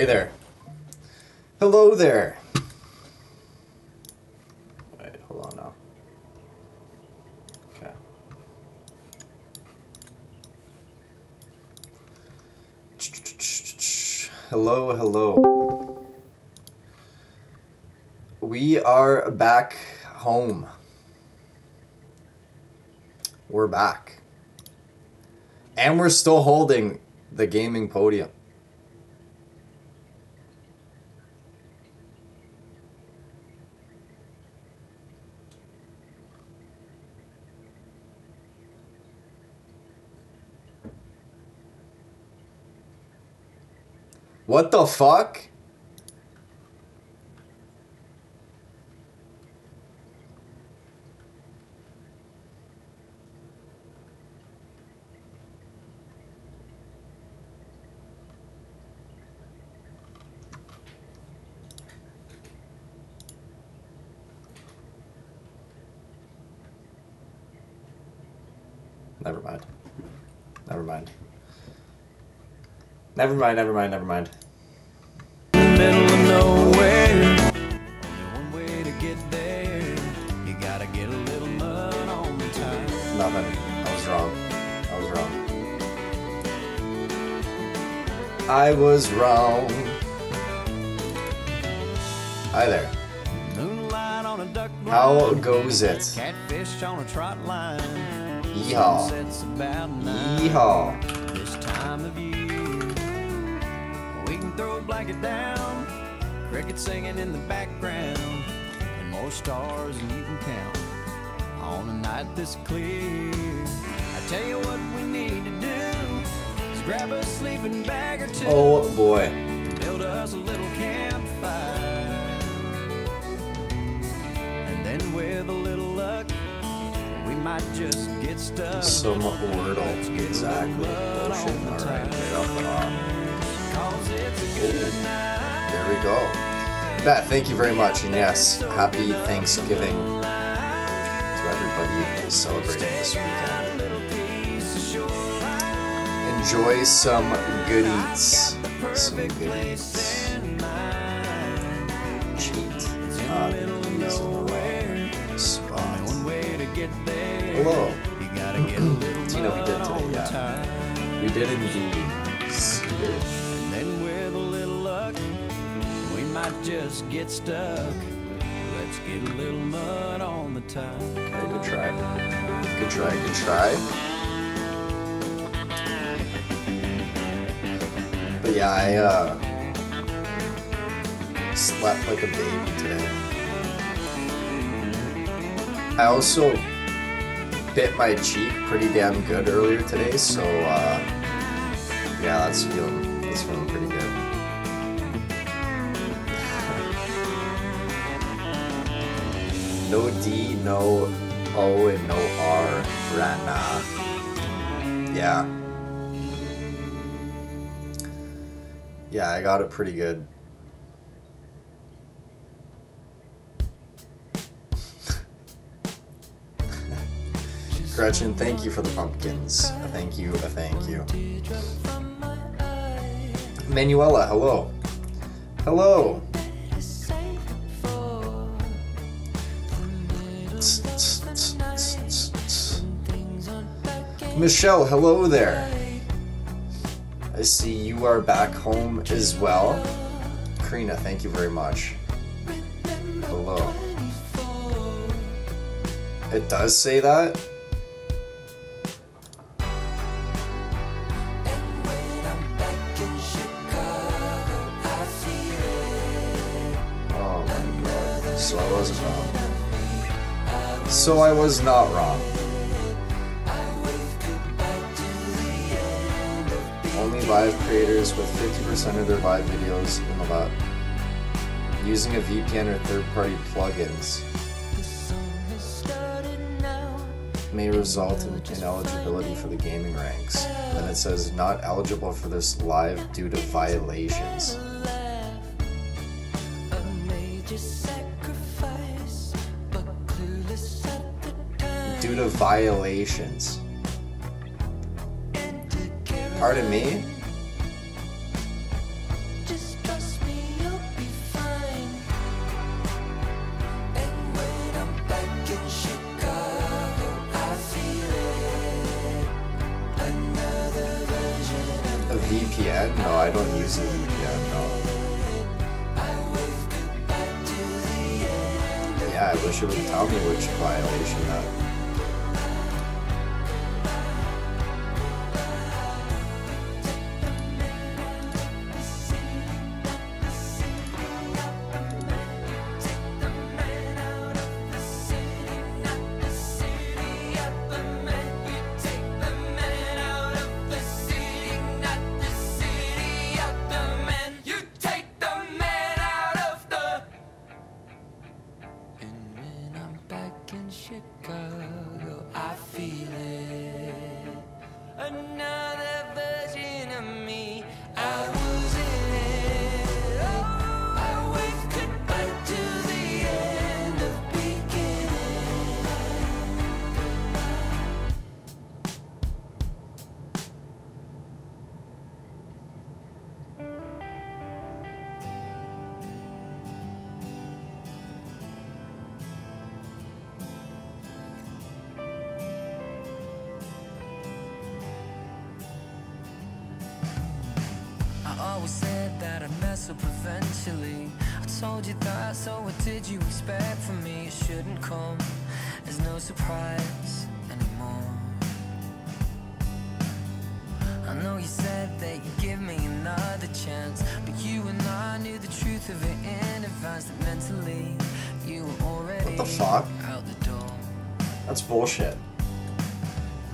Hey there. Hello there. Wait, hold on now. Okay. Hello, hello. We are back home. We're back. And we're still holding the gaming podium. What the fuck? Never mind. Never mind. Never mind, never mind, never mind. I was wrong. Hi there. Moonlight on a duck How goes it? Catfish on a trot line. Yeehaw. Sunsets about nine. Yeehaw. This time of year. We can throw a blanket down. Crickets singing in the background. And more stars than you can count. On a night this clear. I tell you what we need to Oh boy. Build us a little campfire. And then with a little luck, we might just get stuck. Some wordle. Exactly. Bullshit. Alright, made up the law. Cause it's a oh, good night. There we go. Matt, thank you very much. And yes, happy Thanksgiving to everybody who's celebrating this weekend. Enjoy some good eats. Some good eats. Cheat. Hello. You gotta get a we did today, yeah. We did indeed. Might just get stuck. Let's get a little mud on the tire. Okay, good try. Good try, good try. Yeah, I uh, slept like a baby today. I also bit my cheek pretty damn good earlier today, so uh, yeah, that's feeling that's feeling pretty good. No D, no O, and no R right now. Yeah. Yeah, I got it pretty good. Gretchen, thank you for the pumpkins. A thank you, a thank you. Manuela, hello. Hello. Michelle, hello there. I see you are back home as well. Karina, thank you very much. Hello. It does say that? Oh my god. So I wasn't wrong. So I was not wrong. Live creators with 50% of their live videos in the lab. Using a VPN or third-party plugins may result in ineligibility for the gaming ranks. Then it says not eligible for this live due to violations. Due to violations. Pardon me?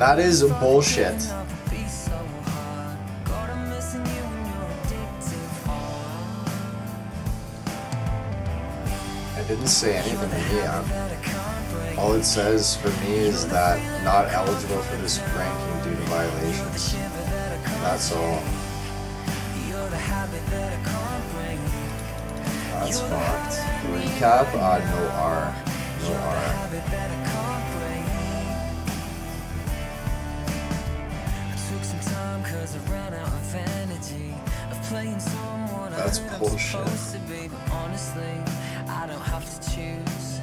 That is bullshit. I didn't say anything to me. All it says for me is that not eligible for this ranking due to violations. That's all. That's fucked. Recap? Uh, no R. No R. choose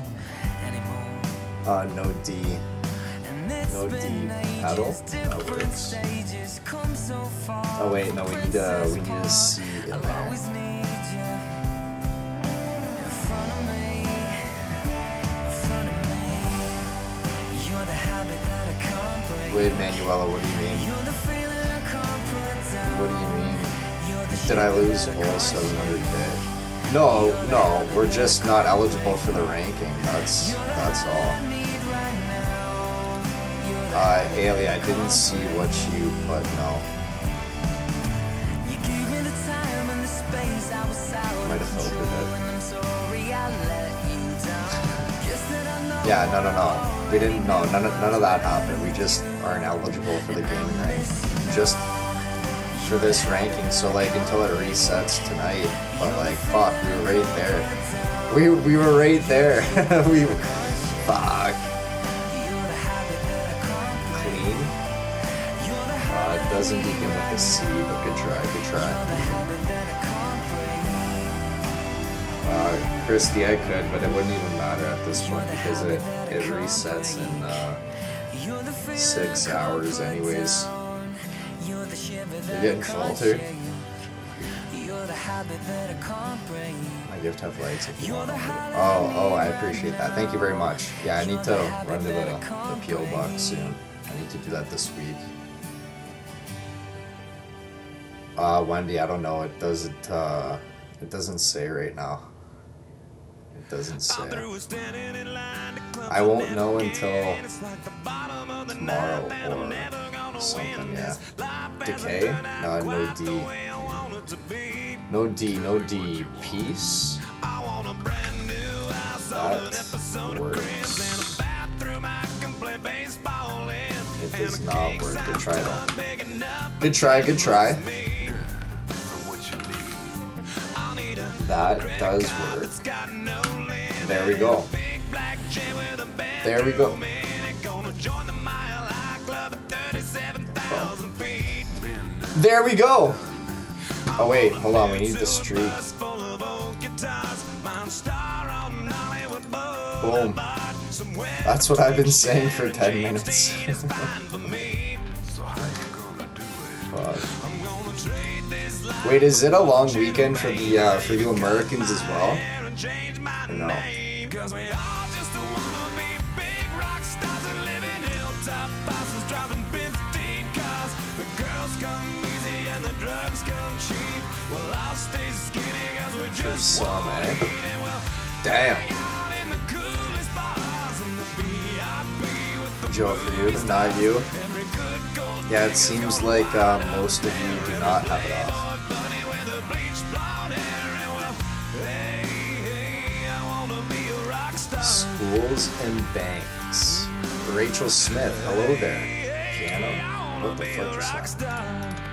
anymore. Uh, no D. No D pedal? works. Oh wait, no, we need a we need a C in there. Wait, Manuela, what do you mean? What do you mean? Did I lose all 700k? No, no, we're just not eligible for the ranking. That's that's all. Uh, Haley, I didn't see what you put. No, might have filtered it. Yeah, no, no, no. We didn't. No, none of, none of that happened. We just aren't eligible for the gaming rank. Just for this ranking. So like until it resets tonight. But like, fuck, we were right there. We we were right there. we fuck. Clean. Uh, it doesn't begin with a C, but good try, good try. Uh, Christy, I could, but it wouldn't even matter at this point because it, it resets in uh, six hours anyways. You're getting filtered. My gift have lights if you want. Oh, oh, I appreciate that. Thank you very much. Yeah, I need to run to the, the PO box soon. I need to do that this week. Uh, Wendy, I don't know. It doesn't. Uh, it doesn't say right now. It doesn't say. I won't know until tomorrow or something. Yeah. Decay? No, no D. No D. No D. Peace. That works. It does not work. Good try though. Good try. Good try. That does work. There we go. There we go. There we go. Oh wait, hold on. We need the street. Boom. That's what I've been saying for 10 minutes. Wait, is it a long weekend for the uh, for you Americans as well? Or no. For some, eh? Damn. Joe, for you, not you. Yeah, it seems like uh, most of you do not have it off. Schools and banks. Rachel Smith, hello there. Piano? What the fuck is that?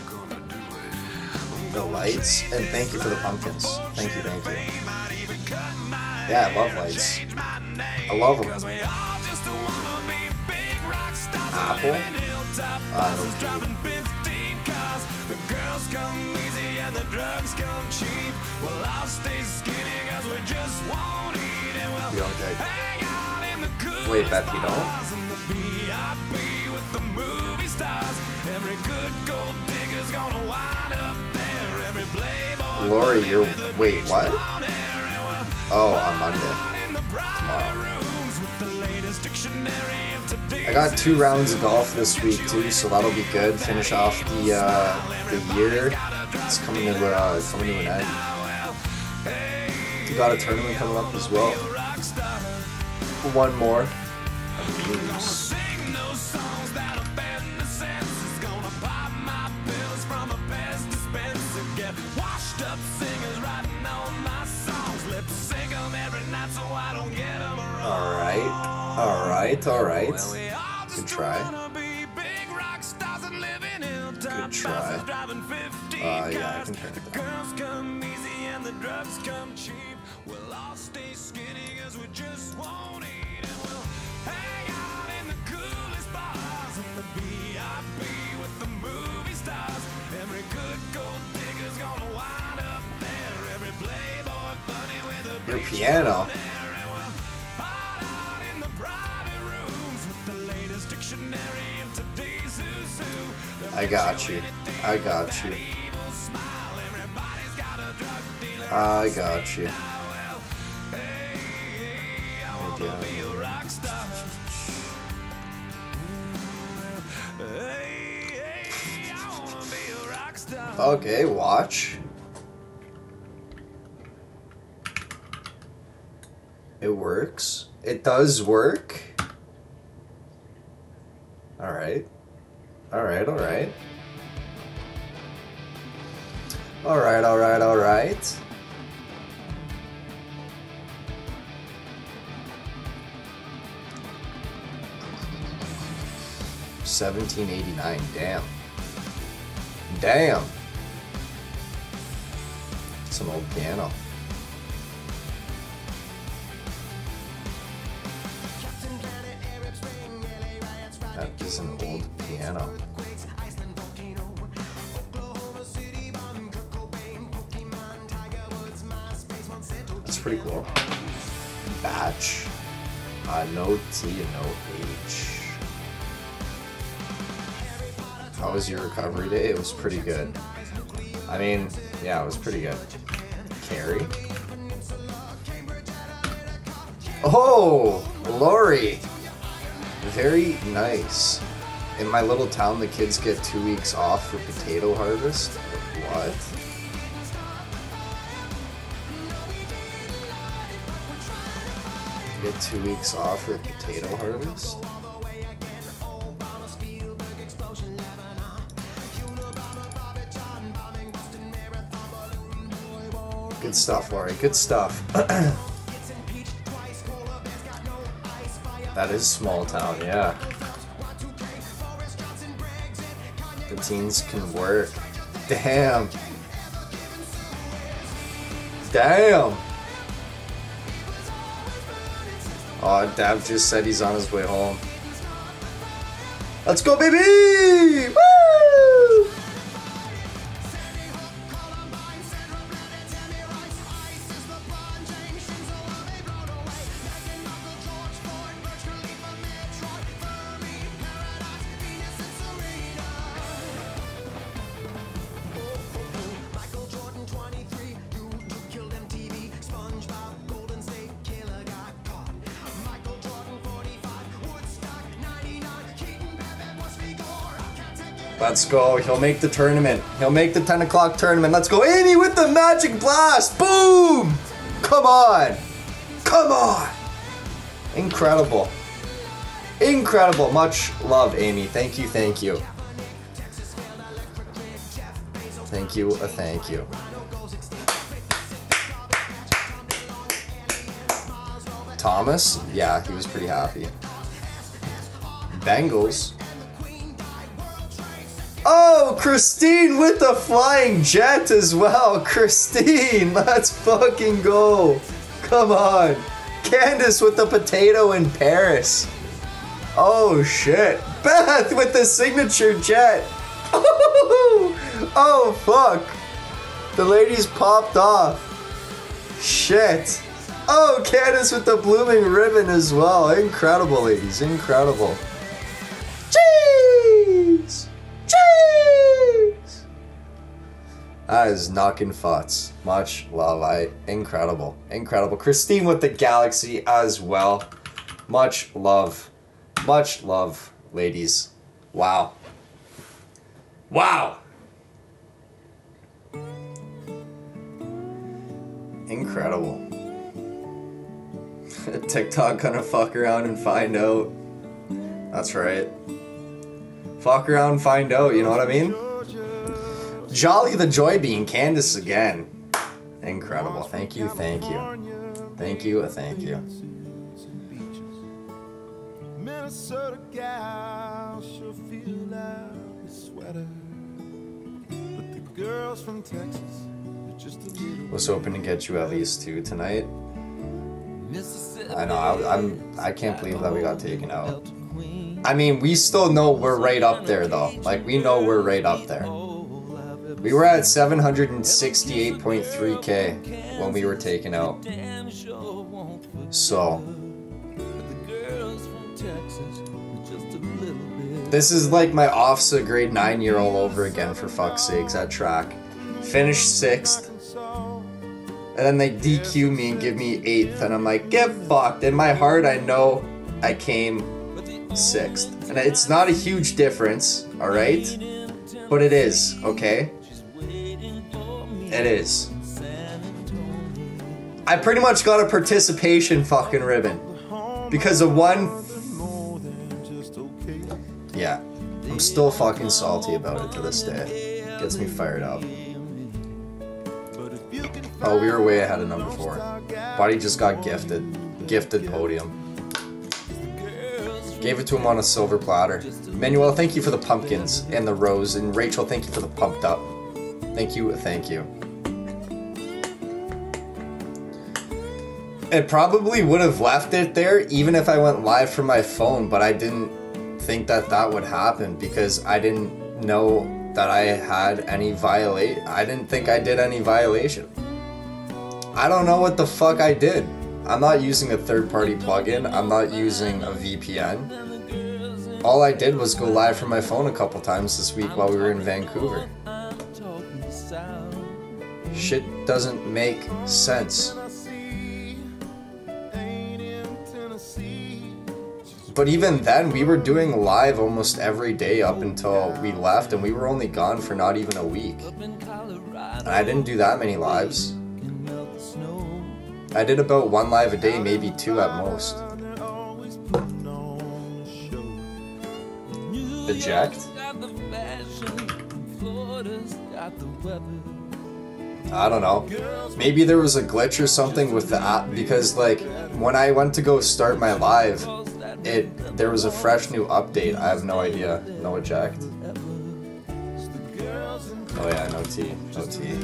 The lights, and thank you for the pumpkins. Thank you, thank you. Yeah, I love lights. I love them. Apple? The drugs come cheap. Well, I'll stay skinny cause we just won't eat and we'll you don't hang out in the cool Wait, Beth, you don't? with the movie stars. Every good gold digger's gonna wind up there. Every playboy. Lori, you're. Wait, what? Oh, on Monday. Tomorrow. I got two rounds of golf this week too, so that'll be good. Finish off the uh, the year it's coming to uh, coming to an end. You got a tournament coming up as well. One more. Right, all right. Good try. Good try. Uh, yeah, I can turn it down. come easy and the drugs come cheap. We'll all stay skinny cause we just won't eat. And we'll hang out in the coolest bars and the VIP with the movie stars. Every good gold digger's gonna wind up there. Every playboy bunny with a Your piano. I got you. I got you. I got you. Okay, watch. It works. It does work. Alright. Alright, alright. Alright, alright, alright. 1789. Damn. Damn. Some old piano. That is an old piano. That's pretty cool. Batch. Uh, no T and no H. How was your recovery day? It was pretty good. I mean, yeah, it was pretty good. Carrie? Oh, Lori! Very nice. In my little town, the kids get two weeks off for potato harvest. What? Get two weeks off for potato harvest? Good stuff, Laurie. Good stuff. that is small town, yeah. The teens can work. Damn. Damn. Oh, Dev just said he's on his way home. Let's go, baby! Woo! Let's go. He'll make the tournament. He'll make the 10 o'clock tournament. Let's go. Amy with the magic blast. Boom. Come on. Come on. Incredible. Incredible. Much love, Amy. Thank you. Thank you. Thank you. A thank you. Thomas? Yeah, he was pretty happy. Bengals. Oh, Christine with the flying jet as well. Christine, let's fucking go. Come on. Candace with the potato in Paris. Oh shit. Beth with the signature jet. Oh, fuck. The ladies popped off. Shit. Oh, Candace with the blooming ribbon as well. Incredible, ladies. Incredible. That is knocking futs. Much love. I incredible. Incredible. Christine with the galaxy as well. Much love. Much love, ladies. Wow. Wow. Incredible. TikTok gonna fuck around and find out. That's right. Fuck around find out, you know what I mean? Jolly the Joy Bean, Candace again. Incredible. Thank you, thank you. Thank you, thank you. Minnesota gal sure feel like a sweater. But the girls from Texas are just a little Was hoping to get you at least two tonight. I know, I, I'm I can't believe that we got taken out. I mean, we still know we're right up there though. Like we know we're right up there. We were at 768.3k when we were taken out. So This is like my OFSAA grade 9 year all over again for fuck's sakes at track. Finished 6th. And then they DQ me and give me 8th and I'm like, get fucked. In my heart I know I came 6th. And it's not a huge difference, alright? But it is, okay? It is. I pretty much got a participation fucking ribbon. Because of one yeah, I'm still fucking salty about it to this day. Gets me fired up. Oh, we were way ahead of number four. Buddy just got gifted. Gifted podium. Gave it to him on a silver platter. Manuel, thank you for the pumpkins and the rose. And Rachel, thank you for the pumped up. Thank you, thank you. It probably would have left it there even if I went live from my phone, but I didn't think that that would happen because I didn't know that I had any violate. I didn't think I did any violation. I don't know what the fuck I did. I'm not using a third-party plugin. I'm not using a VPN. All I did was go live from my phone a couple times this week while we were in Vancouver. Shit doesn't make sense. But even then, we were doing live almost every day up until we left, and we were only gone for not even a week. And I didn't do that many lives. I did about one live a day, maybe two at most. Eject? I don't know. Maybe there was a glitch or something with the app because like when I went to go start my live, it there was a fresh new update. I have no idea. No eject. Oh yeah, no T. No T.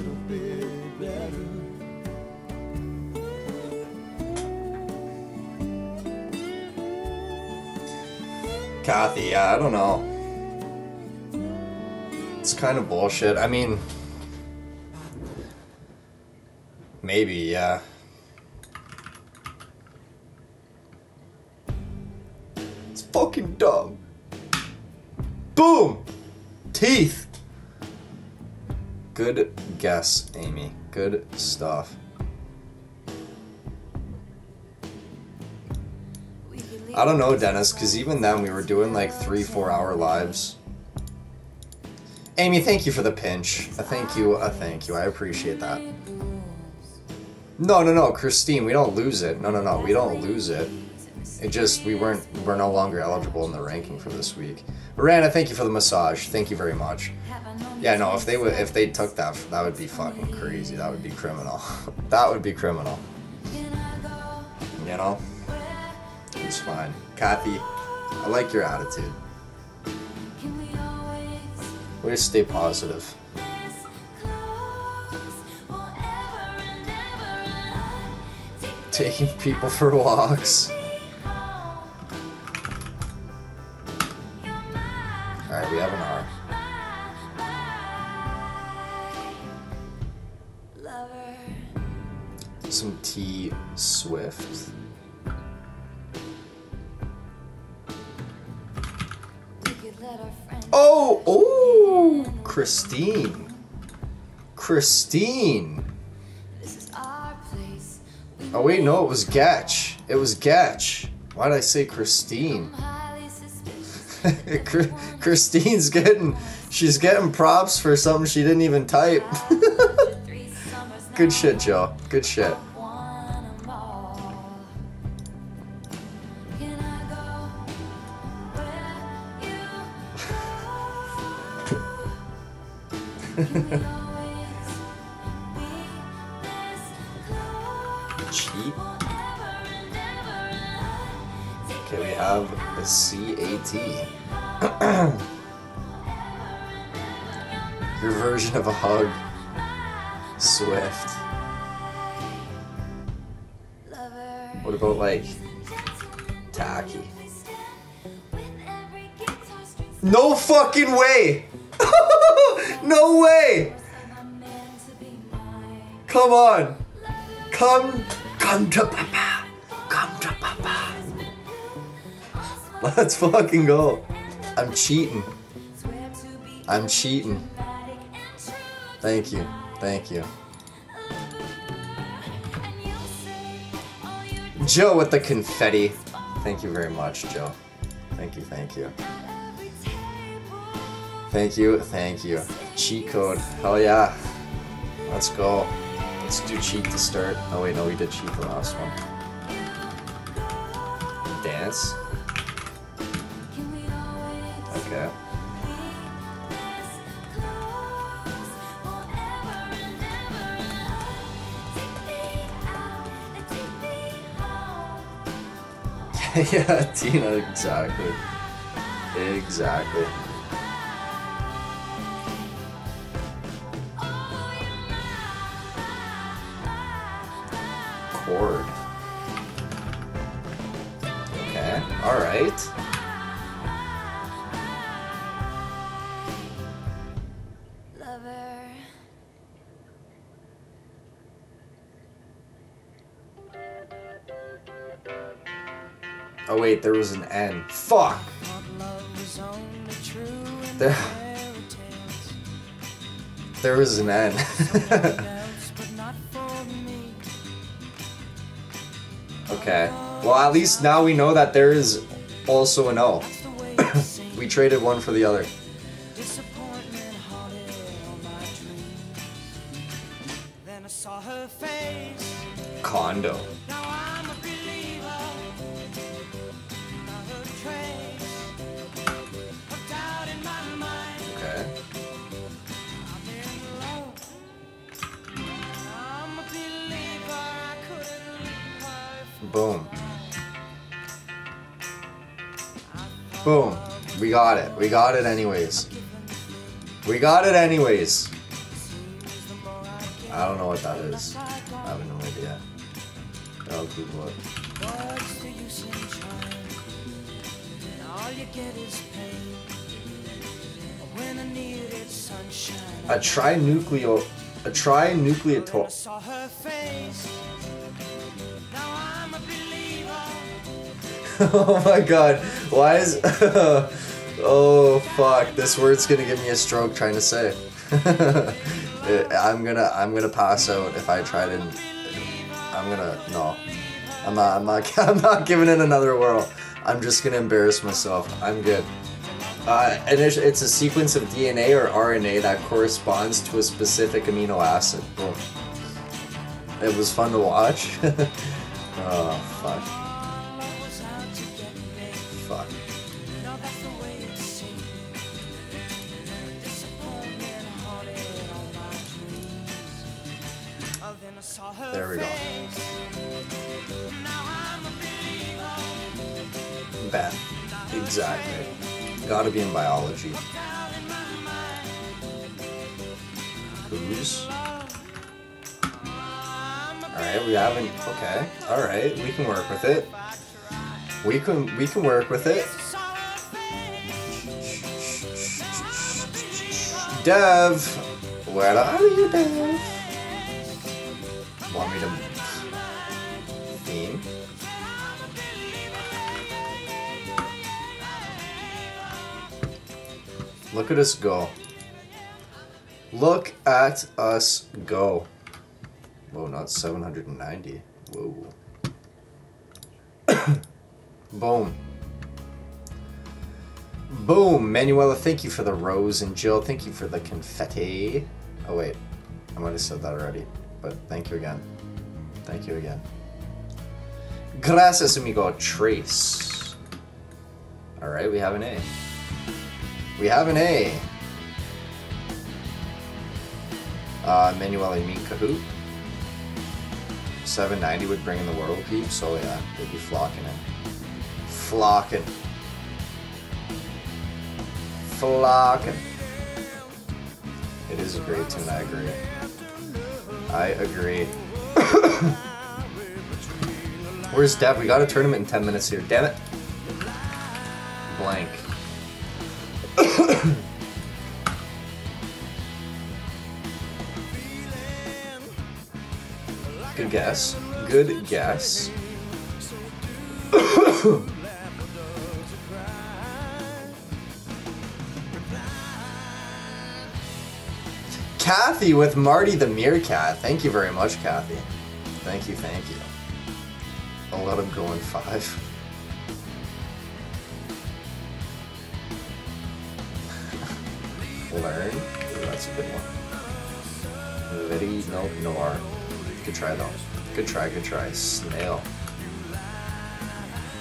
Kathy, yeah, I don't know. It's kind of bullshit. I mean, maybe, yeah. Fucking dumb. Boom! Teeth! Good guess, Amy. Good stuff. I don't know, Dennis, because even then we were doing like three, four hour lives. Amy, thank you for the pinch. A thank you, a thank you. I appreciate that. No, no, no, Christine, we don't lose it. No, no, no, we don't lose it. It just, we weren't, we're no longer eligible in the ranking for this week. Miranda, thank you for the massage. Thank you very much. Yeah, no, if they would, if they took that, that would be fucking crazy. That would be criminal. that would be criminal. You know? It's fine. Kathy, I like your attitude. Way to stay positive. Taking people for walks. Some T Swift. Oh, oh, Christine. Christine. Oh wait, no, it was Gatch. It was Gatch. Why did I say Christine? Christine's getting, she's getting props for something she didn't even type. Good shit, Joe. Good shit. Cheap. Okay, we have a CAT. Your version of a hug. Swift. What about like tacky? No fucking way! no way! Come on! Come, come to Papa! Come to Papa! Let's fucking go! I'm cheating. I'm cheating. Thank you. Thank you. Joe with the confetti. Thank you very much, Joe. Thank you, thank you. Thank you, thank you. Cheat code. Hell yeah. Let's go. Let's do cheat to start. Oh wait, no, we did cheat the last one. Dance. Okay. yeah, Tina, exactly. Exactly. Chord. Okay, alright. Oh wait, there was an N. Fuck! There, there was an N. okay. Well, at least now we know that there is also an O. we traded one for the other. We got it anyways. We got it anyways. I don't know what that is. I have no idea. I'll Google it. A trinucleo a trinucleotide. oh my god. Why is Oh fuck, this word's gonna give me a stroke trying to say. I'm gonna I'm gonna pass out if I try to I'm gonna no. I'm not I'm not I'm not giving it another whirl. I'm just gonna embarrass myself. I'm good. Uh, and it's, it's a sequence of DNA or RNA that corresponds to a specific amino acid. Boom. It was fun to watch. oh, fuck. Fuck. Gotta be in biology. Who's? Alright, we haven't okay. Alright, we can work with it. We can we can work with it. Dev! Where are you, Dev? Want me to Look at us go. Look at us go. Whoa, not 790. Whoa. Boom. Boom. Manuela, thank you for the rose. And Jill, thank you for the confetti. Oh, wait. I might have said that already. But thank you again. Thank you again. Gracias, amigo. Trace. Alright, we have an A. We have an A. Uh, Manuel, you mean Kahoot? 790 would bring in the world peep, so yeah, they'd be flocking it. Flocking. Flocking. It is a great tune, I agree. I agree. Where's Dev? We got a tournament in 10 minutes here. Damn it. Blank. Good guess. Good guess. Kathy with Marty the Meerkat. Thank you very much, Kathy. Thank you, thank you. I'll let him go in five. A good one. Very no noir. Good try though. Good try, good try. Snail.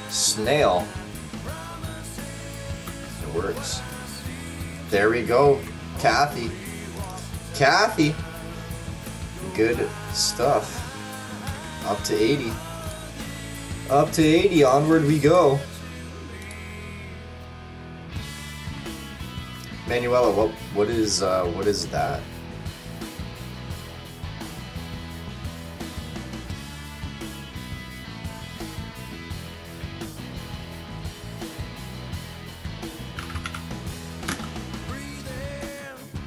Snail. It works. There we go. Kathy. Kathy. Good stuff. Up to 80. Up to 80. Onward we go. Manuela, what what is uh, what is that?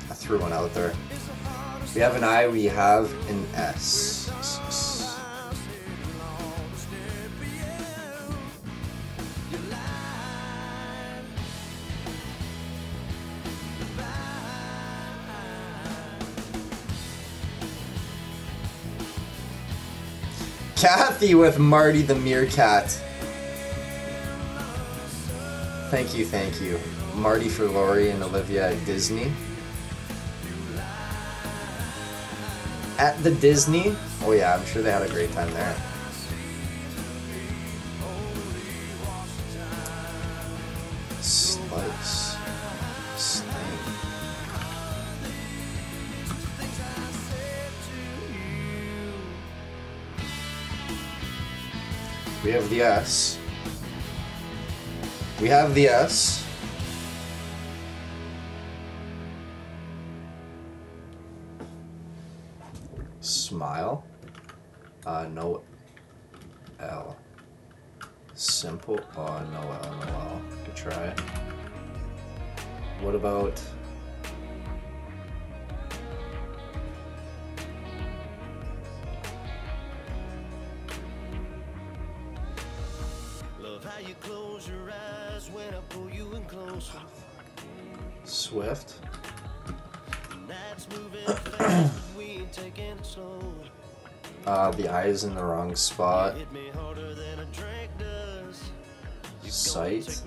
I threw one out there. We have an I, we have an S. With Marty the Meerkat. Thank you, thank you. Marty for Lori and Olivia at Disney. At the Disney? Oh yeah, I'm sure they had a great time there. We have the S. We have the S. Smile. Uh, no L. Simple. Oh, Noel, Noel. Good try. What about... uh, the eye is in the wrong spot. Sight.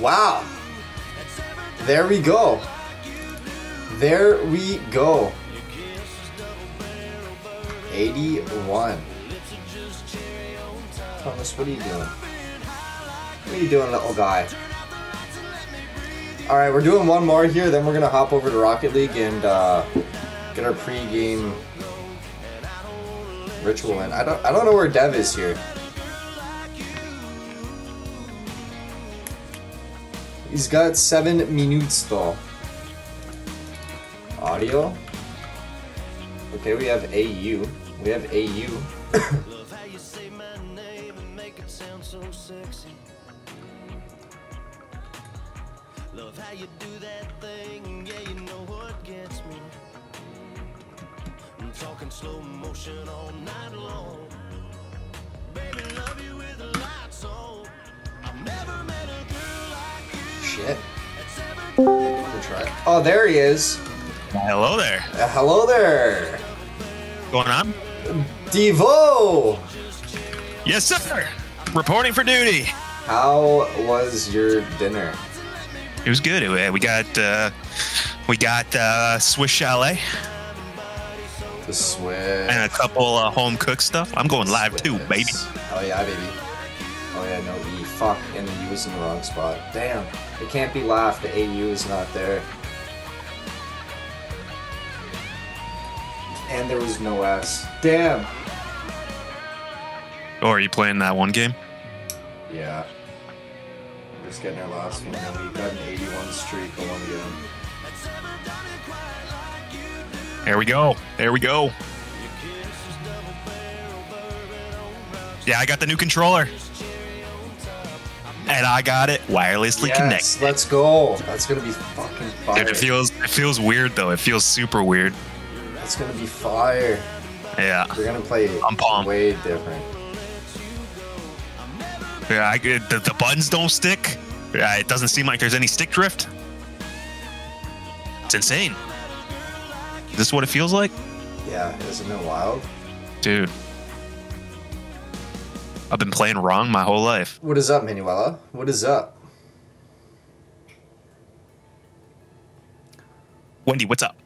Wow. There we go. There we go. 81. Thomas, what are you doing? What are you doing, little guy? Alright, we're doing one more here, then we're gonna hop over to Rocket League and uh, get our pre-game ritual in. I don't I don't know where Dev is here. He's got seven minutes though. Audio. Okay, we have AU. We have AU. how you do that thing, yeah, you know what gets me. I'm talking slow motion all night long. Baby, love you with the lights on. I've never met a girl like you. Shit. Oh, there he is. Hello there. Uh, hello there. Going on? Devo. Yes, sir. Reporting for duty. How was your dinner? It was good. We got uh, we got uh, Swiss Chalet. The Swiss. And a couple uh, home cooked stuff. I'm going live Swiss. too, baby. Oh yeah, baby. Oh yeah, no E. Fuck, and the U is in the wrong spot. Damn. It can't be laughed. The AU is not there. And there was no S. Damn. Oh, are you playing that one game? Yeah. Getting our last one, and we got an 81 streak one game. There we go. There we go. Yeah, I got the new controller. And I got it wirelessly yes, connected. Let's go. That's gonna be fucking fire. Dude, it feels it feels weird though. It feels super weird. That's gonna be fire. Yeah. We're gonna play it I'm pumped. way different. Yeah, I, the, the buttons don't stick. Yeah, it doesn't seem like there's any stick drift. It's insane. Is this what it feels like? Yeah, isn't it wild? Dude. I've been playing wrong my whole life. What is up, Manuela? What is up? Wendy, what's up?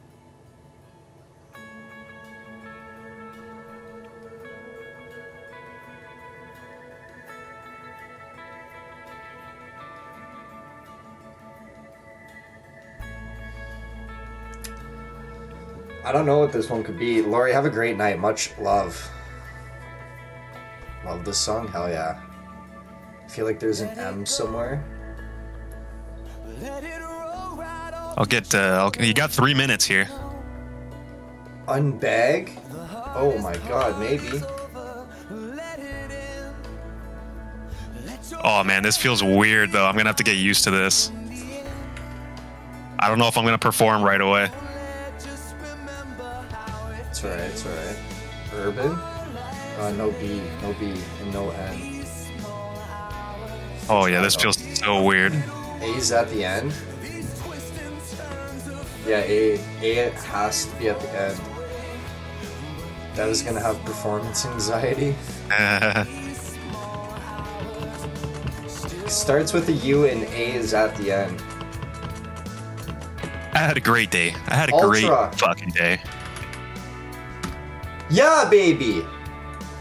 I don't know what this one could be. Lori, have a great night. Much love. Love this song? Hell yeah. I feel like there's an M somewhere. I'll get, uh, I'll, you got three minutes here. Unbag? Oh my god, maybe. Oh man, this feels weird though. I'm gonna have to get used to this. I don't know if I'm gonna perform right away. It's alright, it's alright. Urban? Uh, no B, no B, and no N. Oh yeah, this feels so weird. A's at the end. Yeah, A, A has to be at the end. That is gonna have performance anxiety. Starts with a U and A is at the end. I had a great day. I had a Ultra. great fucking day. Yeah, baby.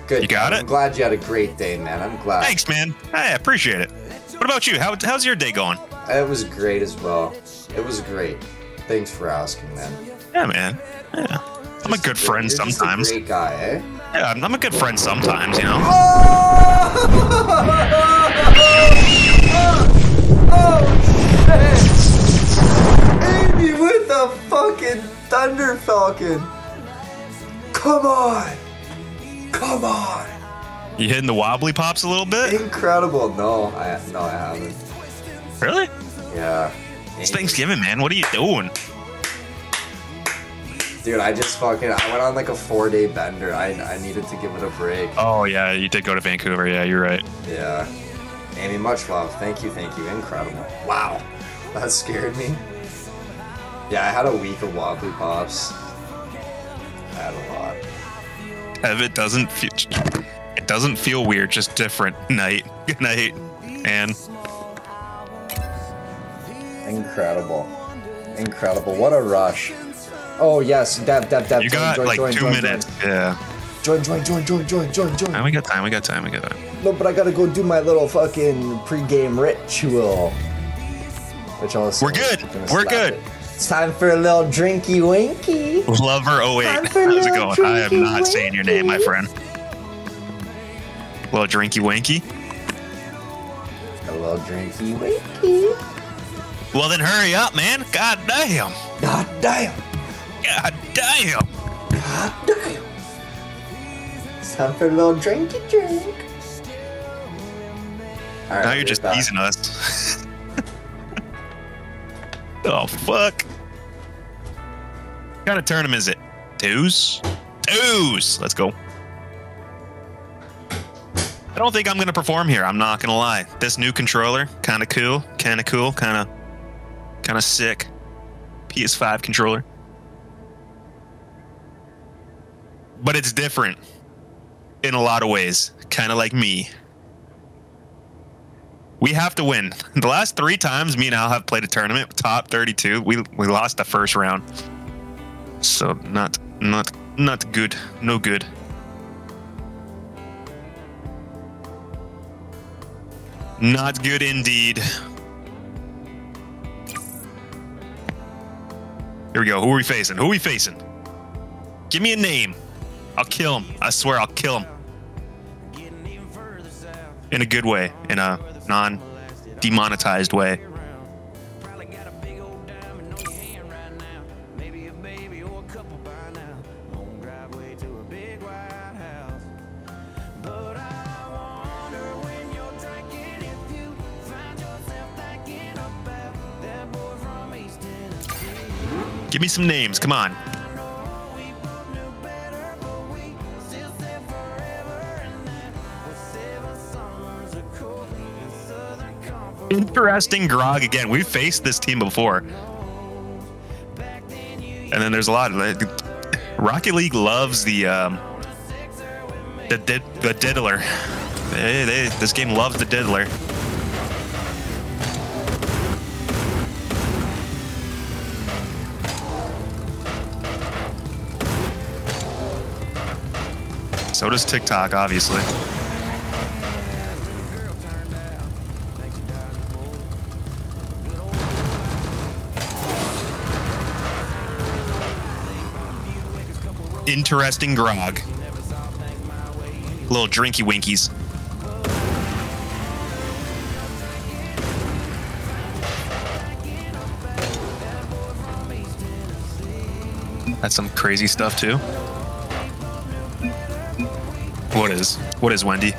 Good. You got man. it. I'm glad you had a great day, man. I'm glad. Thanks, man. I appreciate it. What about you? How, how's your day going? It was great as well. It was great. Thanks for asking, man. Yeah, man. Yeah. I'm a good friend You're sometimes. great guy, eh? Yeah, I'm a good friend sometimes, you know. Oh, oh, shit! bender, Falcon. Come on. Come on. You hitting the wobbly pops a little bit? Incredible. No, I no, I haven't. Really? Yeah. It's Thanksgiving, man. What are you doing? Dude, I just fucking I went on like a four day bender. I I needed to give it a break. Oh yeah, you did go to Vancouver. Yeah, you're right. Yeah. Amy, much love. Thank you, thank you. Incredible. Wow. That scared me. Yeah, I had a week of wobbly pops. I had a lot. If it doesn't feel it doesn't feel weird, just different. Night. Good night. And incredible. Incredible. What a rush. Oh yes, dab dab dab. You join, got join, like join, two minutes. Yeah. Join, join, join, join, join, join, join. And we got time. We got time. We got time. No, but I gotta go do my little fucking pre-game ritual. Which I'll. We're good. We're good. It. It's time for a little drinky winky. Lover 08. How's it going? I am not winky. saying your name, my friend. A little drinky winky. A little drinky winky. Well, then hurry up, man. God damn. God damn. God damn. God damn. It's time for a little drinky drink. All right, now you're just teasing us. oh, fuck. What kind of tournament is it? Twos? Twos! Let's go. I don't think I'm going to perform here. I'm not going to lie. This new controller, kind of cool, kind of cool, kind of kind of sick. PS5 controller. But it's different in a lot of ways, kind of like me. We have to win. The last three times me and Al have played a tournament, top 32, we we lost the first round. So not not not good. No good. Not good indeed. Here we go. Who are we facing? Who are we facing? Give me a name. I'll kill him. I swear I'll kill him. In a good way. In a non demonetized way. Give me some names. Come on. Interesting grog again. We've faced this team before. And then there's a lot of Rocket League loves the um, the the diddler. They, they, this game loves the diddler. So does TikTok, obviously. Interesting grog. Little drinky winkies. That's some crazy stuff too. What is? What is Wendy?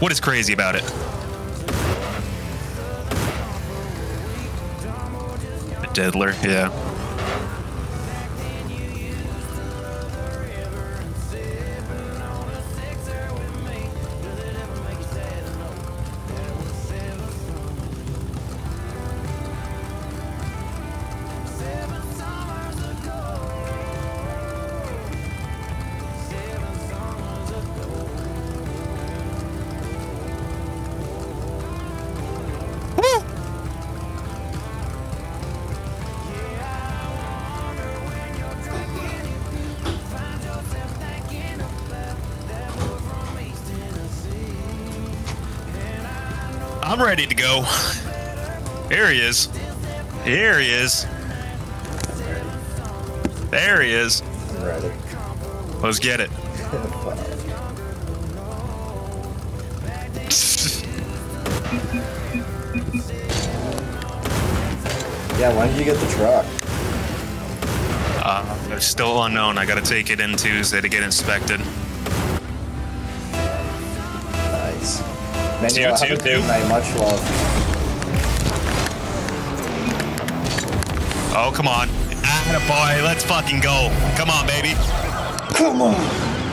What is crazy about it? The Diddler, yeah. Ready to go. Here he is. Here he is. There he is. Ready. Let's get it. yeah, when did you get the truck? Uh, still unknown. I gotta take it in Tuesday to get inspected. Man, See you you have a Tuesday. good night. Much love. Oh, come on. Ah, Atta boy, let's fucking go. Come on, baby. Come on.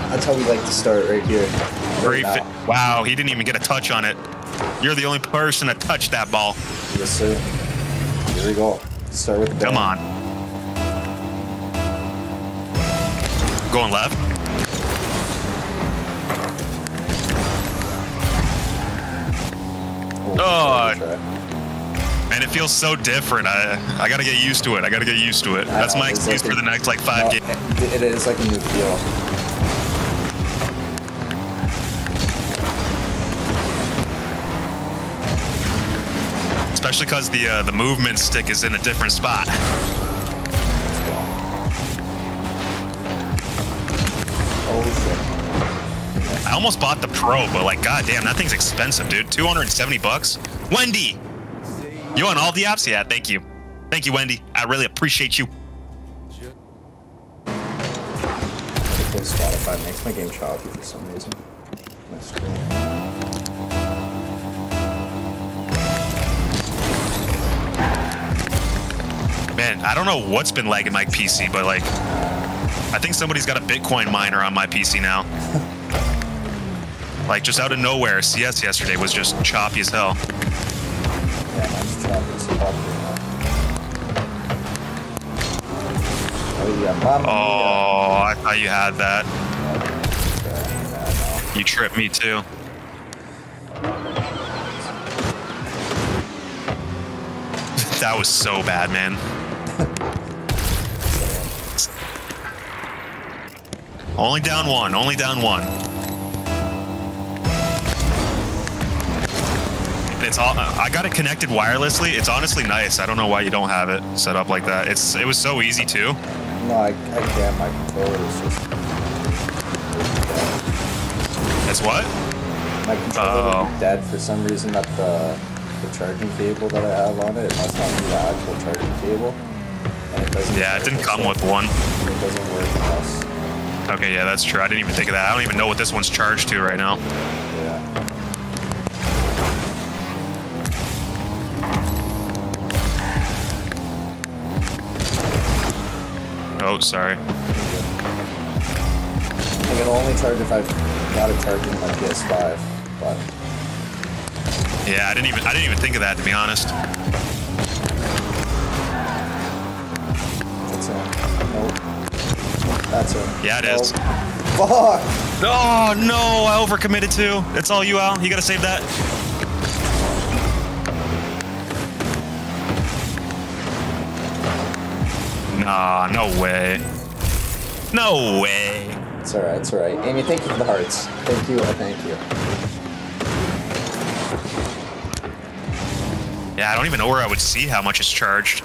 That's how we like to start right here. Right now. Wow, he didn't even get a touch on it. You're the only person that touched that ball. Yes, sir. Here we go. Start with the Come on. Going left. Oh. Man, it feels so different. I I gotta get used to it. I gotta get used to it. That's my excuse like for the next like five No, games. it- it is like a new feel. Especially because the uh, the movement stick is in a different spot. Almost bought the Pro, but like, goddamn, that thing's expensive, dude. 270 bucks. Wendy, you on all the apps? Yeah, thank you, thank you, Wendy. I really appreciate you. Spotify makes my game choppy for some reason. My screen. Man, I don't know what's been lagging my PC, but like, I think somebody's got a Bitcoin miner on my PC now. like, just out of nowhere, CS yesterday was just choppy as hell. Oh I thought you had that. You tripped me too. that was so bad, man. Only down one. Only down one. It's all. I got it connected wirelessly. It's honestly nice. I don't know why you don't have it set up like that. It's. It was so easy too. No, I, I can't. My controller is just. It's what? My controller Oh. be dead for some reason. That the the charging cable that I have on it, it must not be the actual charging cable. And it doesn't. Yeah, it didn't come with one. It doesn't work unless. Okay, yeah, that's true. I didn't even think of that. I don't even know what this one's charged to right now. Oh, sorry. I it'll only charge if I've got it charging my PS5, but Yeah, I didn't even. I didn't even think of that to be honest. that's it. Nope. That's it. Yeah, it is. Nope. Fuck! Oh no, I overcommitted too. It's all you, Al. You gotta save that. Nah, no way. No way. It's alright, it's alright. Amy, thank you for the hearts. Thank you, uh, thank you. Yeah, I don't even know where I would see how much it's charged.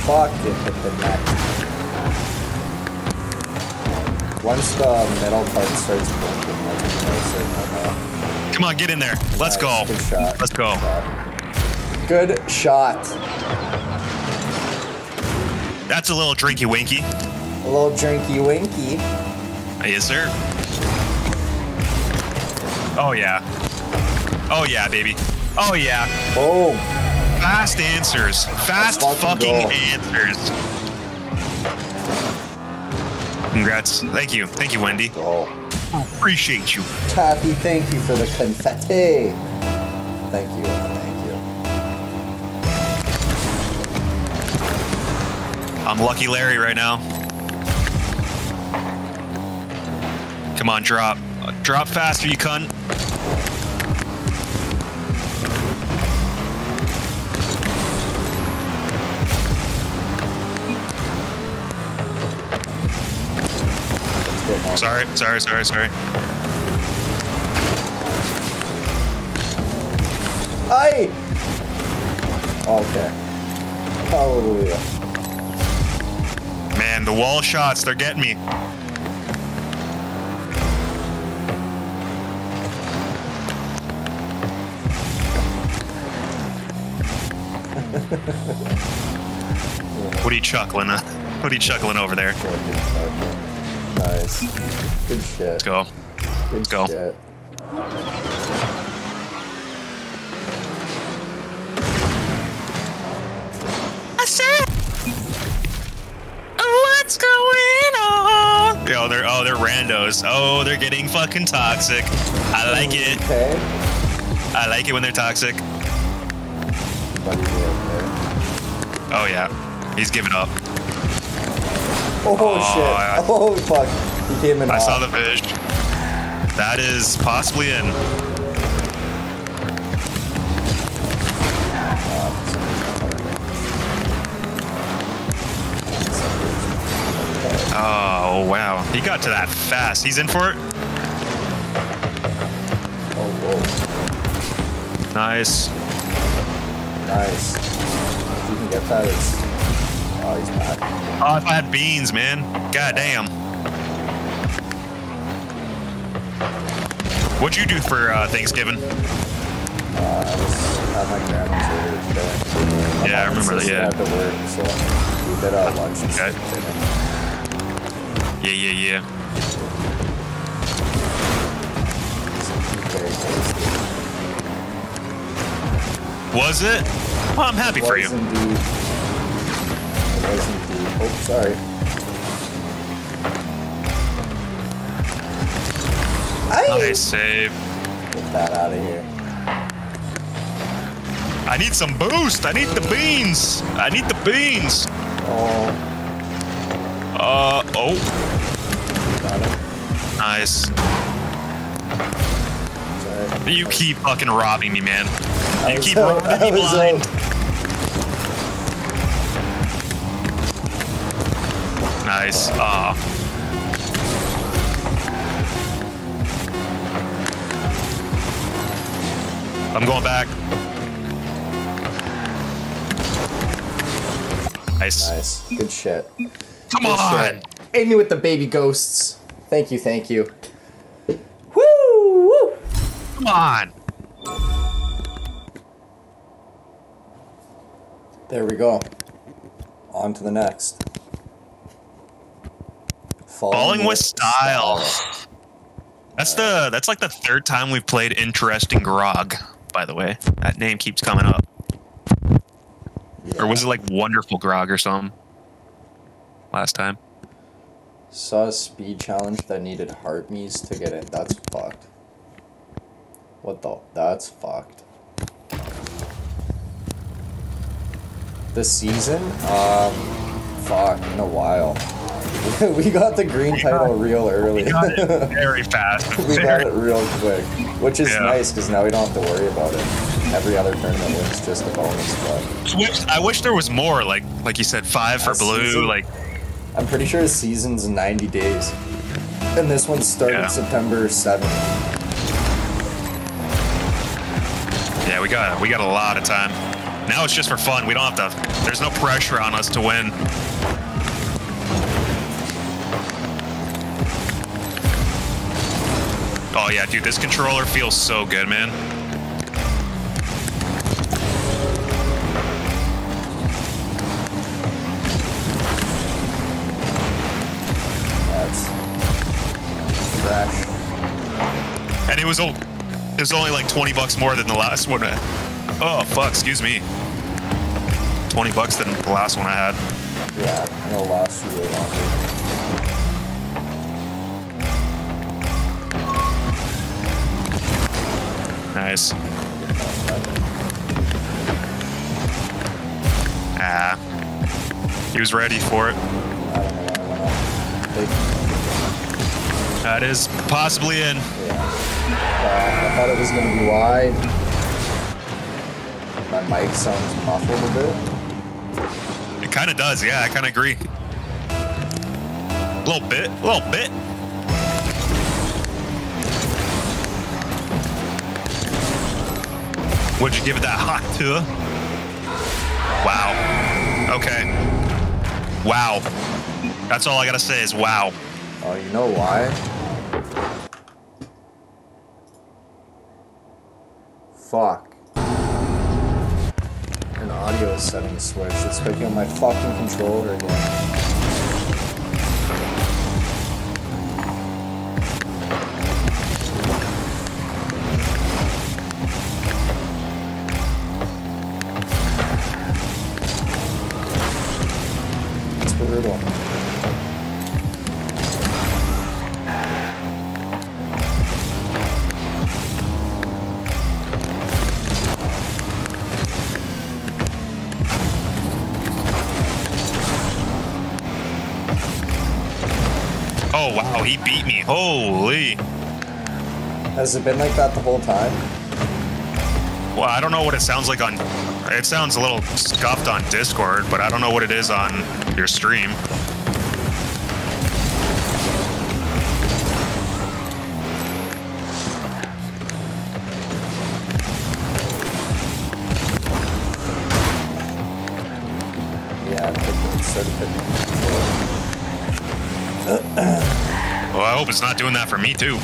Fuck, it hit the neck. Once the middle part starts blinking, like, it's Come on, get in there. Let's go. Good shot. Let's go. Good shot. That's a little drinky winky. A little drinky winky. Yes, sir. Oh yeah. Oh yeah, baby. Oh yeah. Boom. Fast answers. Fast fucking fucking answers. Congrats. Thank you. Thank you, Wendy. Oh. Appreciate you. Taffy, thank you for the confetti. Thank you, thank you. I'm Lucky Larry right now. Come on, drop. Drop faster, you cunt. Sorry, sorry, sorry, sorry. Hey! Okay. Hallelujah. Man, the wall shots, they're getting me. what are you chuckling? Huh? What are you chuckling over there? Nice. Good shit. Let's go. Good Let's go. Shit. I said, what's going on? Yo, they're oh they're randos. Oh, they're getting fucking toxic. I like it. Okay. I like it when they're toxic. Oh yeah, he's giving up. Oh, Oh, shit. yeah. Oh fuck. He came in I hot. saw the fish. That is possibly in. Oh wow, he got to that fast. He's in for it. Oh, whoa. Nice. Nice. If you can get that, it's. Oh, he's back. Oh, if I had beans, man. God damn. What'd you do for uh, Thanksgiving? Uh, I was at my grandma's. Yeah, I remember that, yeah. to work, so we did our lunch Okay. Yeah, yeah, yeah. Was it? Well, I'm happy for you. Indeed. It was indeed. Oh, sorry. Nice save. Get that out of here. I need some boost. I need the beans. I need the beans. Oh, Uh oh. got it. Nice. Sorry. You keep fucking robbing me, man. You keep out- robbing me blind. out. Nice. Ah. I'm going back. Nice. Nice. Good shit. Come Good on. shit. Aid me with the baby ghosts. Thank you, thank you. Woo! Woo! Come on. There we go. On to the next. Falling with style. That's the that's like the third time we've played interesting grog, by the way. That name keeps coming up. Or was it like wonderful grog or something? Last time. Saw a speed challenge that needed heart me's to get in. That's fucked. What the? That's fucked. The season? Um, fuck, in a while. we got the green We title got- real early. We got it very fast. we got it real quick, which is Yeah. nice because now we don't have to worry about it. Every other tournament was just a bonus, but I wish there was more, like like you said, five for blue. season? Like I'm pretty sure the season's 90 days. And this one started Yeah. September 7th. yeah, we got we got a lot of time. Now it's just for fun. We don't have to. There's no pressure on us to win. Oh yeah, dude, this controller feels so good, man. That's. And it was it was only like 20 bucks more than the last one. Oh fuck, excuse me. 20 bucks than the last one I had. Yeah, it'll last Nice. Ah. He was ready for it. I don't know why I went off. They, That is possibly in. yeah. Uh, I thought it was gonna be wide. My mic sounds off a little bit. It kind of does, yeah, I kind of agree. A little bit, a little bit. Would you give it that hot tour? Wow. Okay. Wow. That's all I gotta say is wow. Oh, you know why? Fuck. An audio settings switch. It's picking up my fucking controller again. Has it been like that the whole time? Well, I don't know what it sounds like on. It sounds a little scuffed on Discord, but I don't know what it is on your stream. Yeah, I think it started picking up the controller. Well, I hope it's not doing that for me too.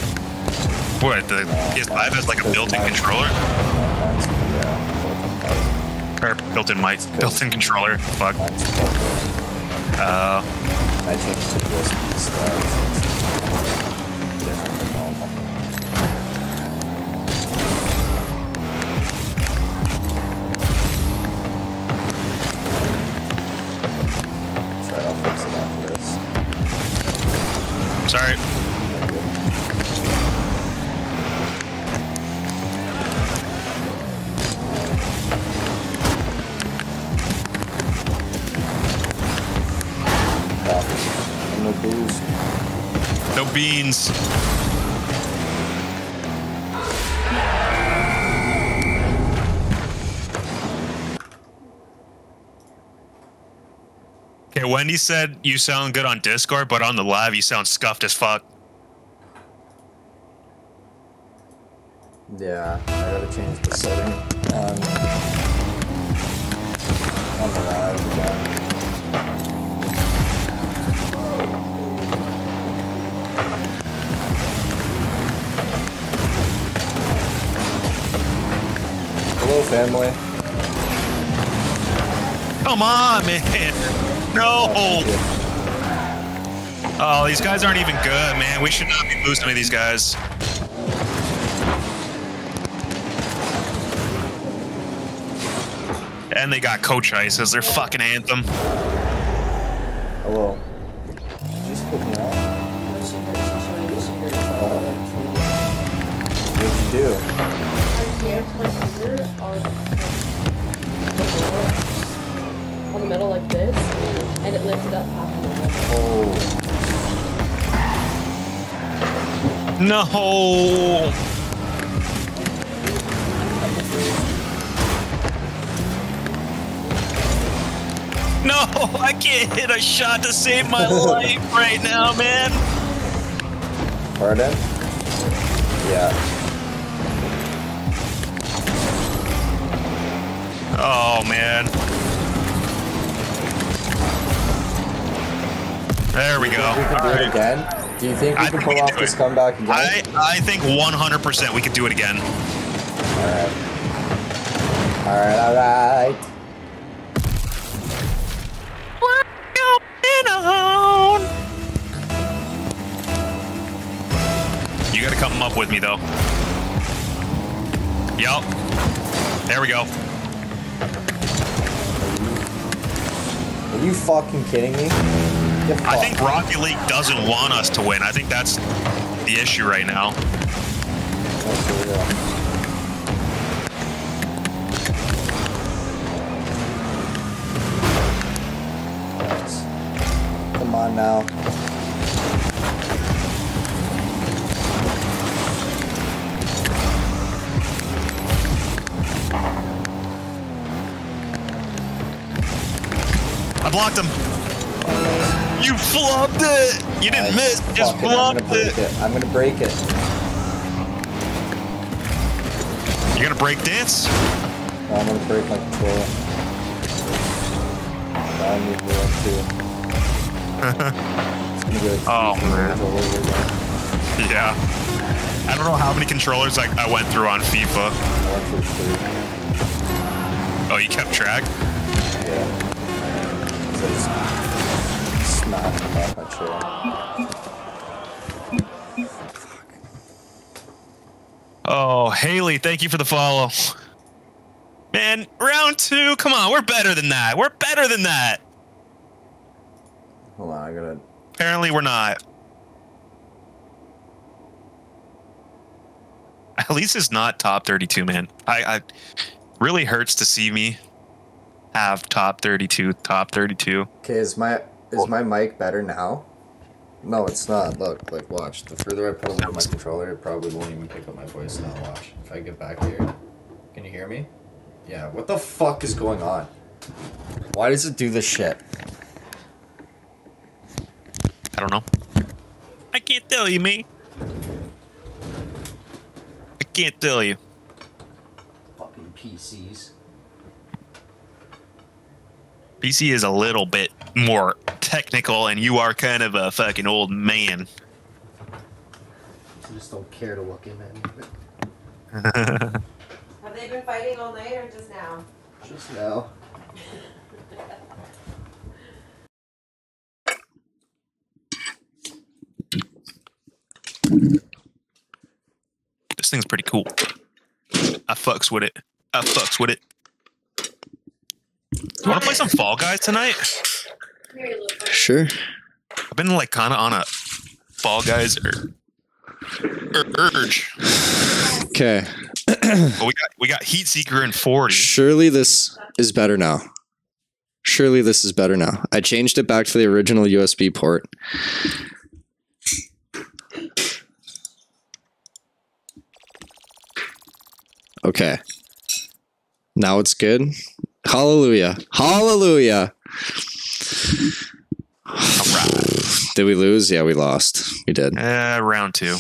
What the PS5 has like a built-in controller or built-in mic, built-in controller. Fuck. Uh, no booze. No beans. Okay, Wendy said you sound good on Discord, but on the live you sound scuffed as fuck. Yeah, I gotta change the setting on, on the live again. Hello, family. Come on, man. No. Oh, these guys aren't even good, man. We should not be boosting these guys. And they got Coach Ice as their fucking anthem. Hello. No. No, I can't hit a shot to save my life right now, man. pardon? Yeah. Oh man. There we go. We can do All it right. again? Do you think we I can pull we can off this comeback again? I I think 100% we could do it again. Alright. Alright, alright. You gotta come up with me though. Yup. There we go. Are you fucking kidding me? I think. Rocket League doesn't want us to win. I think that's the issue right now. That's for real. Nice. Come on now. I blocked him. You flopped it. You didn't I- miss. Just fuck it, I'm gonna flopped break it. it. I'm gonna break it. You're gonna break dance? No, I'm gonna break my controller. I need one too. It's gonna be like Oh, man. controllers all over again. Yeah. I don't know how many controllers I, I went through on FIFA. Through. Oh, you kept track? game. So I just smacked off. Oh, Haley, thank you for the follow. Man, round two. Come on, we're better than that. We're better than that. Hold on, I gotta. Apparently, we're not. At least it's not top 32, man. I, I really hurts to see me have top 32, top 32. Okay, is my is my mic better now? No, it's not. Look, like watch. The further I pull away my controller, it probably won't even pick up my voice now. Watch. If I get back here, can you hear me? Yeah. What the fuck is going on? Why does it do this shit? I don't know. I can't tell you, me. I can't tell you. Fucking PCs. PC is a little bit more technical, and you are kind of a fucking old man. I just don't care to look in at Have they been fighting all night or just now? Just now. This thing's pretty cool. I fucks with it. I fucks with it. You want to play some Fall Guys tonight? Here, you little fucker. Sure. I've been like kind of on a Fall Guys or, urge. Okay. We got we got Heat Seeker and forty. Surely this is better now. Surely this is better now. I changed it back to the original USB port. Okay. Now it's good. Hallelujah. Hallelujah. Did we lose? Yeah, we lost. We did. Uh, round two.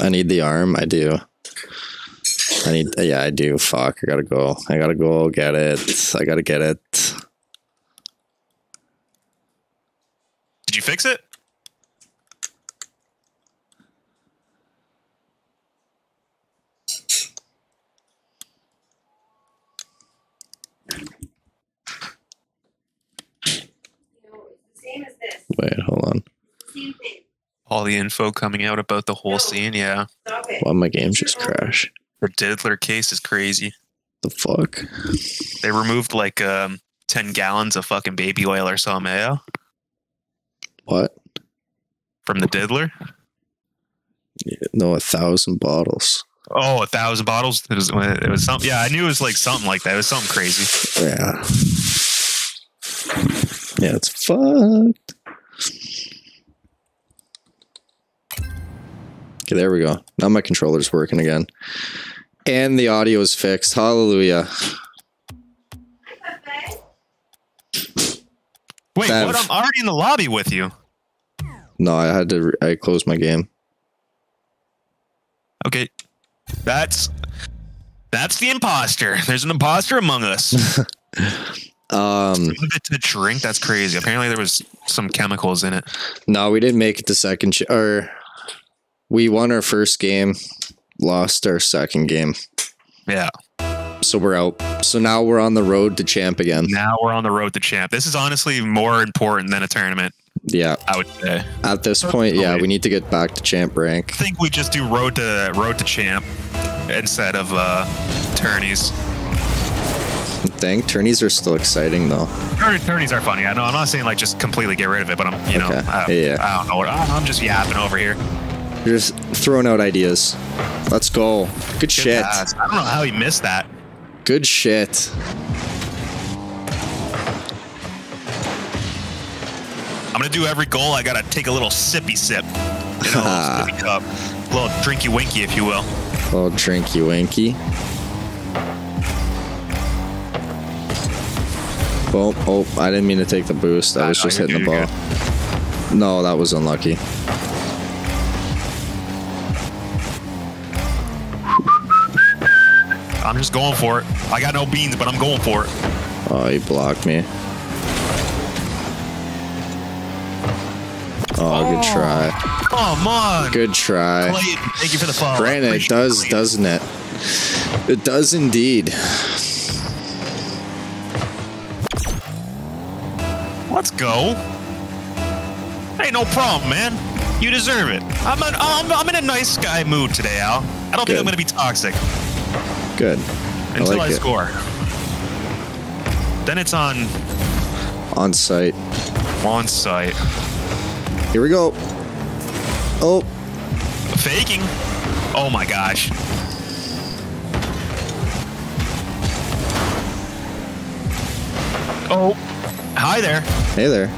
I need the arm. I do. I need. Yeah, I do. Fuck. I gotta go. I gotta go get it. I gotta get it. Did you fix it? You know, it's the same as this. Wait, hold on. All the info coming out about the whole scene. Yeah. Why my games just crash? the Diddler case is crazy. The fuck? They removed like um, ten gallons of fucking baby oil or something. Yeah, What? from the Diddler. No, a thousand bottles. Oh, a thousand bottles. It was. It was something. Yeah, I knew it was like something like that. It was something crazy. Yeah. Yeah, it's fucked. Okay, there we go. Now my controller's working again. And the audio is fixed. Hallelujah. Wait, Bev. what? I'm already in the lobby with you. No, I had to. I closed my game. Okay, that's that's the imposter. There's an imposter among us. Um, to drink. That's crazy. Apparently, there was some chemicals in it. no, we didn't make it to second. Ch- or we won our first game, lost our second game, Yeah. so we're out. So now we're on the road to champ again. Now we're on the road to champ. This is honestly more important than a tournament. Yeah. I would say. At this point, yeah, we need to get back to champ rank. I think we just do road to road to champ instead of uh, tourneys. I think tourneys are still exciting though. Tour- Tourneys are funny. I know. I'm not saying like just completely get rid of it, but I'm you know Okay. I, Yeah, yeah. I don't know. What, I'm just yapping over here. You're just throwing out ideas. Let's go. Good Good shit. pass. I don't know how he missed that. Good shit. I'm gonna do every goal. I gotta take a little sippy sip. You know, a little sippy cup, a little drinky winky, if you will. A little drinky winky. Oh, oh, I didn't mean to take the boost. I was no, just hitting the good, ball. No, that was unlucky. I'm just going for it. I got no beans, but I'm going for it. Oh, he blocked me. Oh, good oh. try. Come on, Good try. Thank you for the follow. Granted, it does, doesn't it? It does indeed. Let's go. Hey, no problem, man. You deserve it. I'm, an, I'm, I'm in a nice guy mood today, Al. I don't think I'm going to be toxic Good. until I, it. score. Then it's on On site. on site. Here we go. Oh, Faking. Oh my gosh. Oh, hi there. hey there.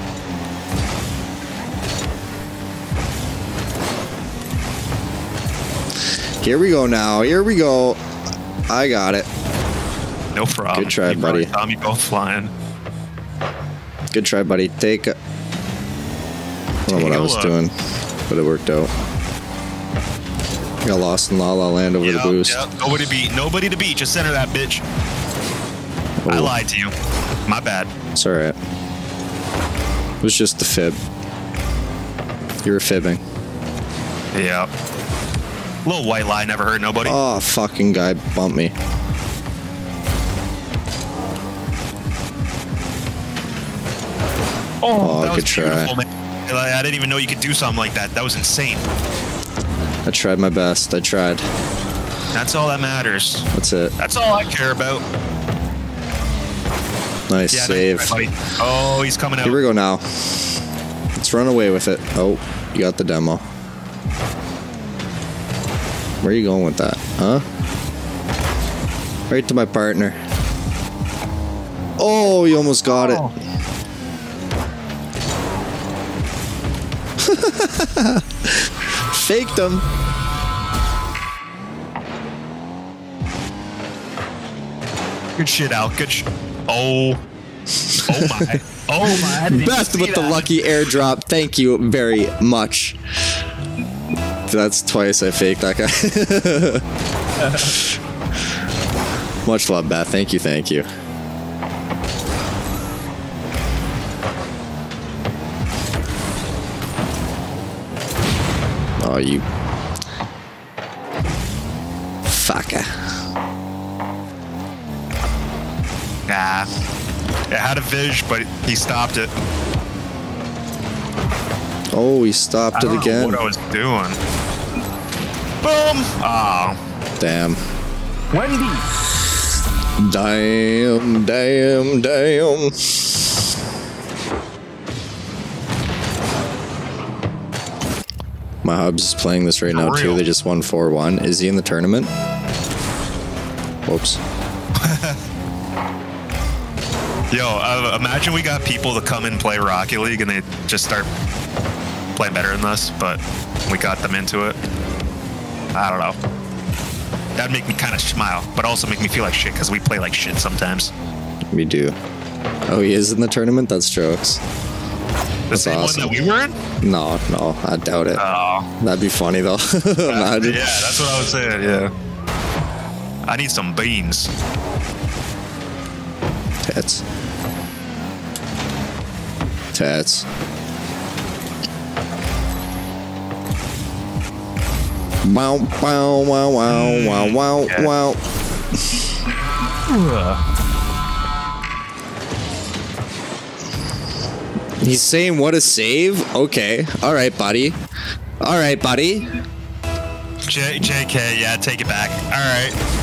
Here we go now. Here we go. I got it. No problem. Good try, You buddy. Saw both flying. Good try, buddy. Take. A, I don't know what I was look. doing, but it worked out. Got lost in La La Land over the Yep, boost. yep. Nobody to beat. Nobody to beat. Just center that bitch. I Oh. lied to you. My bad. It's alright. It was just the fib. You were fibbing. Yeah. Little white lie never hurt nobody. Oh, fucking guy bumped me. oh, that was try. man. I didn't even know you could do something like that. That was insane. I tried my best. I tried. That's all that matters. That's it. That's all I care about. Nice Yeah, save. nice. Oh, he's coming out. Here we go now. Let's run away with it. Oh, you got the demo. Where are you going with that? Huh? Right to my partner. Oh, you almost got it. Oh. Faked him. Good shit, Al. Good sh- Oh. Oh my. Oh my. I didn't even Best see with the lucky airdrop. Thank you very much. That's twice I faked that guy. much love, Beth. Thank you, thank you. Oh, you had a vish, but he stopped it. Oh, he stopped I it don't know again. what I was doing. Boom. Oh. Damn. Wendy. Damn, damn, damn. My hubs is playing this right now For too. They just won 4 1. Is he in the tournament? Whoops. Yo, uh, imagine we got people to come and play Rocket League and they just start playing better than us, but we got them into it. I don't know. That'd make me kind of smile, but also make me feel like shit because we play like shit sometimes. We do. Oh, he is in the tournament? That's jokes. The That's same awesome. one that we were in? No, no, I doubt it. Oh, That'd be funny though. Yeah, that's what I was saying, yeah. I need some beans. Tits. Tits. Wow, wow, wow, wow, hmm. wow, wow, yeah. wow. He's saying what a save? Okay. All right, buddy. All right, buddy. J- JK, yeah, take it back. All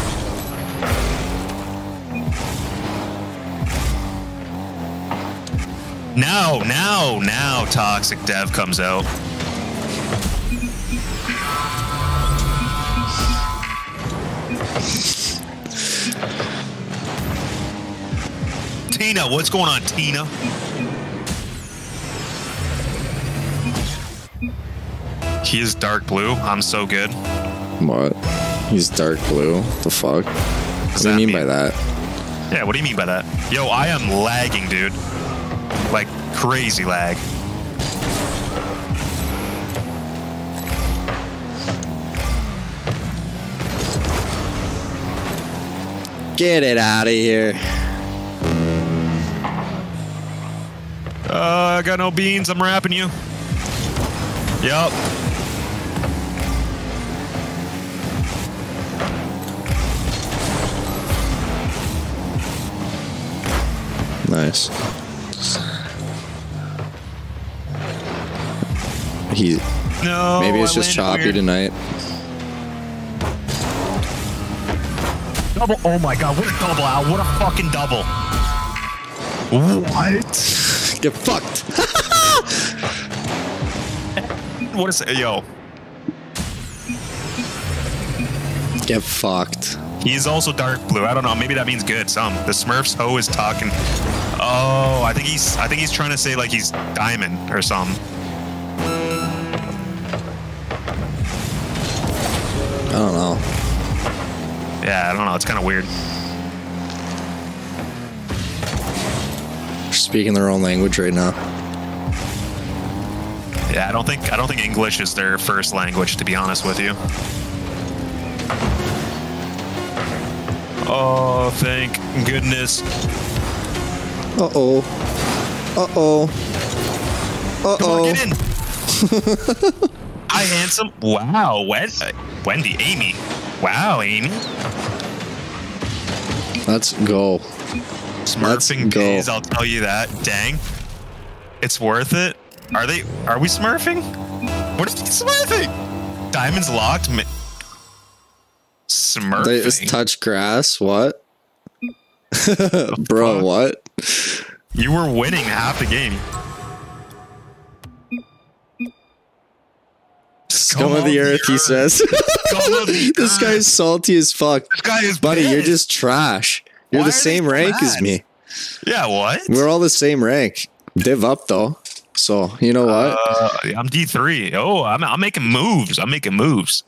Now, now, now, Toxic Dev comes out. Tina, what's going on, Tina? He is dark blue. I'm so good. What? He's dark blue. The fuck? What do you mean, mean? by that? Yeah, what do you mean by that? Yo, I am lagging, dude. Crazy lag. Get it out of here. Uh, I got no beans. I'm wrapping you. Yup. Nice. He No. maybe it's I just choppy weird. tonight. Double. Oh my god! What a double out! What a fucking double! What? Get fucked. What is it? Yo, Get fucked. he's also dark blue. I don't know. Maybe that means good. Some the Smurfs ho is talking. Oh, I think he's. I think he's trying to say like he's diamond or something. Yeah, I don't know. It's kind of weird. They're speaking their own language right now. Yeah, I don't think. I don't think English is their first language. To be honest with you. Oh, thank goodness. Uh oh. Uh oh. Uh on, oh. get in. Hi, handsome. Wow, Wen- uh, Wendy, Amy. Wow, Amy. Let's go. Smurfing Let's go. days, I'll tell you that. Dang. It's worth it. Are they are we smurfing? What is he smurfing? Diamonds locked? Smurfing. They just touch grass. What? Bro, what? you were winning half the game. Scum of the earth, he says. Scum of the this earth. guy's salty as fuck. This guy is Buddy, you're just trash. You're Why the same rank as me. Yeah, what? We're all the same rank. Div up though. So you know what? Uh, I'm D3. Oh, I'm, I'm making moves. I'm making moves.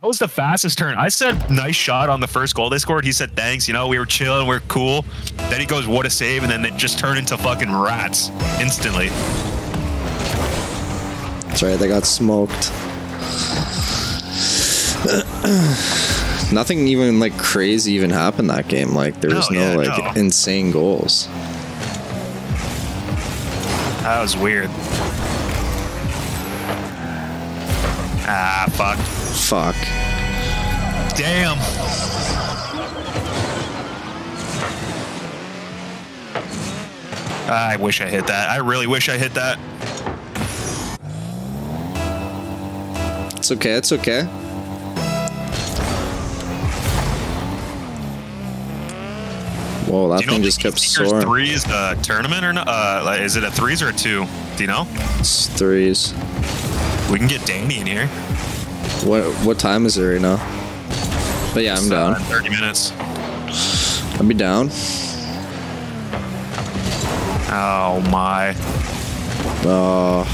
That was the fastest turn. I said nice shot on the first goal they scored. He said thanks. You know, we were chilling, we are cool. Then he goes, what a save, and then it just turned into fucking rats instantly. That's right. They got smoked. Nothing even like crazy even happened that game. Like there was No, no, yeah, like no. insane goals. That was weird. Ah, fuck. Fuck. Damn. I wish I hit that. I really wish I hit that. It's okay. It's okay. Whoa, that Do you know thing just kept soaring. Three is the tournament or not? Uh, is it a threes or a two? Do you know? It's threes. We can get Danny in here. What what time is it right now? But yeah, I'm It's, uh, down. Thirty minutes. I'll be down. Oh my! Uh,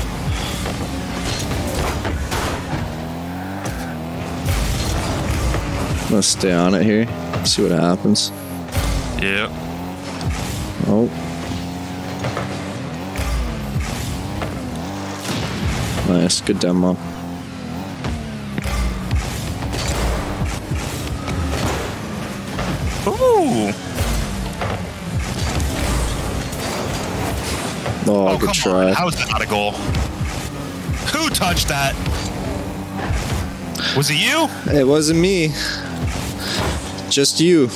I'm gonna stay on it here. See what happens. Yeah. Oh. Nice, good demo. Oh, Oh good come try. on! How's that not a goal? Who touched that? Was it you? It wasn't me. Just you.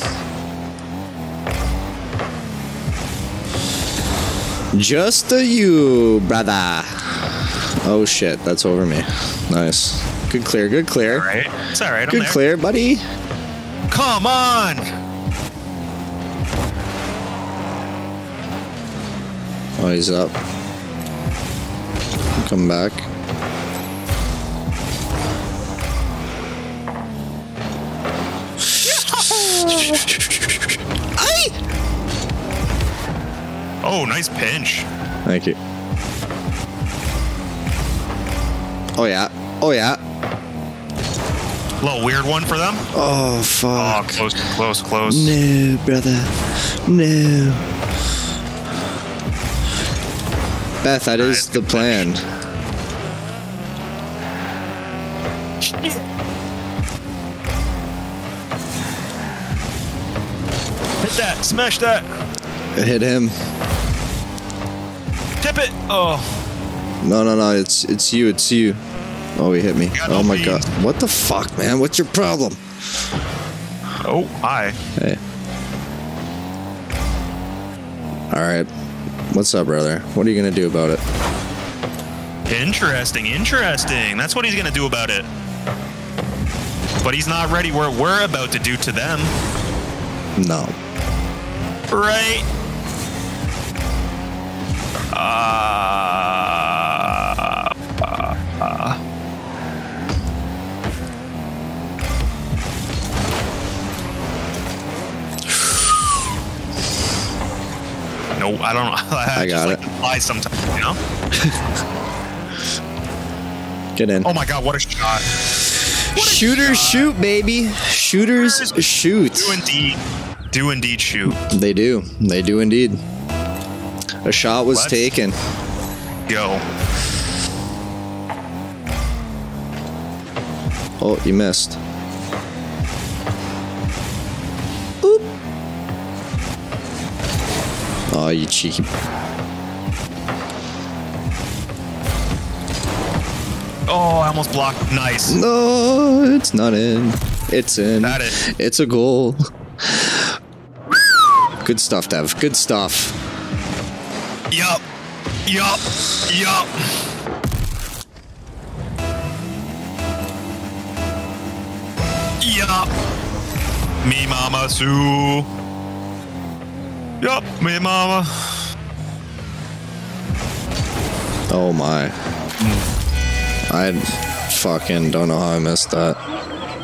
Just a you, brother. Oh shit, that's over me. Nice. Good clear, good clear. All right. It's all right. Good clear, buddy. Come on! Oh, he's up. Come back. Oh, nice pinch. Thank you. Oh yeah. Oh yeah. A little weird one for them. Oh Oh, fuck. close, close, close. No, brother. No. Beth, that is the plan. Hit that. Smash that. It Hit him. Tip it. Oh, No, no, no. It's it's you. It's you. Oh, he hit me. Oh my god. What the fuck, man? What's your problem? oh, hi. Hey. All right. What's up, brother? What are you gonna do about it? Interesting, interesting. That's what he's gonna do about it. But he's not ready where we're about to do to them. No. Right? Uh, uh, No, I don't know. I, got just, it. Like, lie sometimes, you know? Get in. Oh my god, what a shot! Shooters shoot, baby. Shooters shoot. Do indeed, do indeed shoot. They do. They do indeed. A shot was Let's- taken. Go. Oh, you missed. Oh, you cheeky. Oh, I almost blocked. Nice. No, it's not in. It's in. That is. It's a goal. Good stuff, Dev. Good stuff. Yup. Yup. Yup. Yup. Me mama Sue. Yup. Me mama. Oh my. I fucking don't know how I missed that.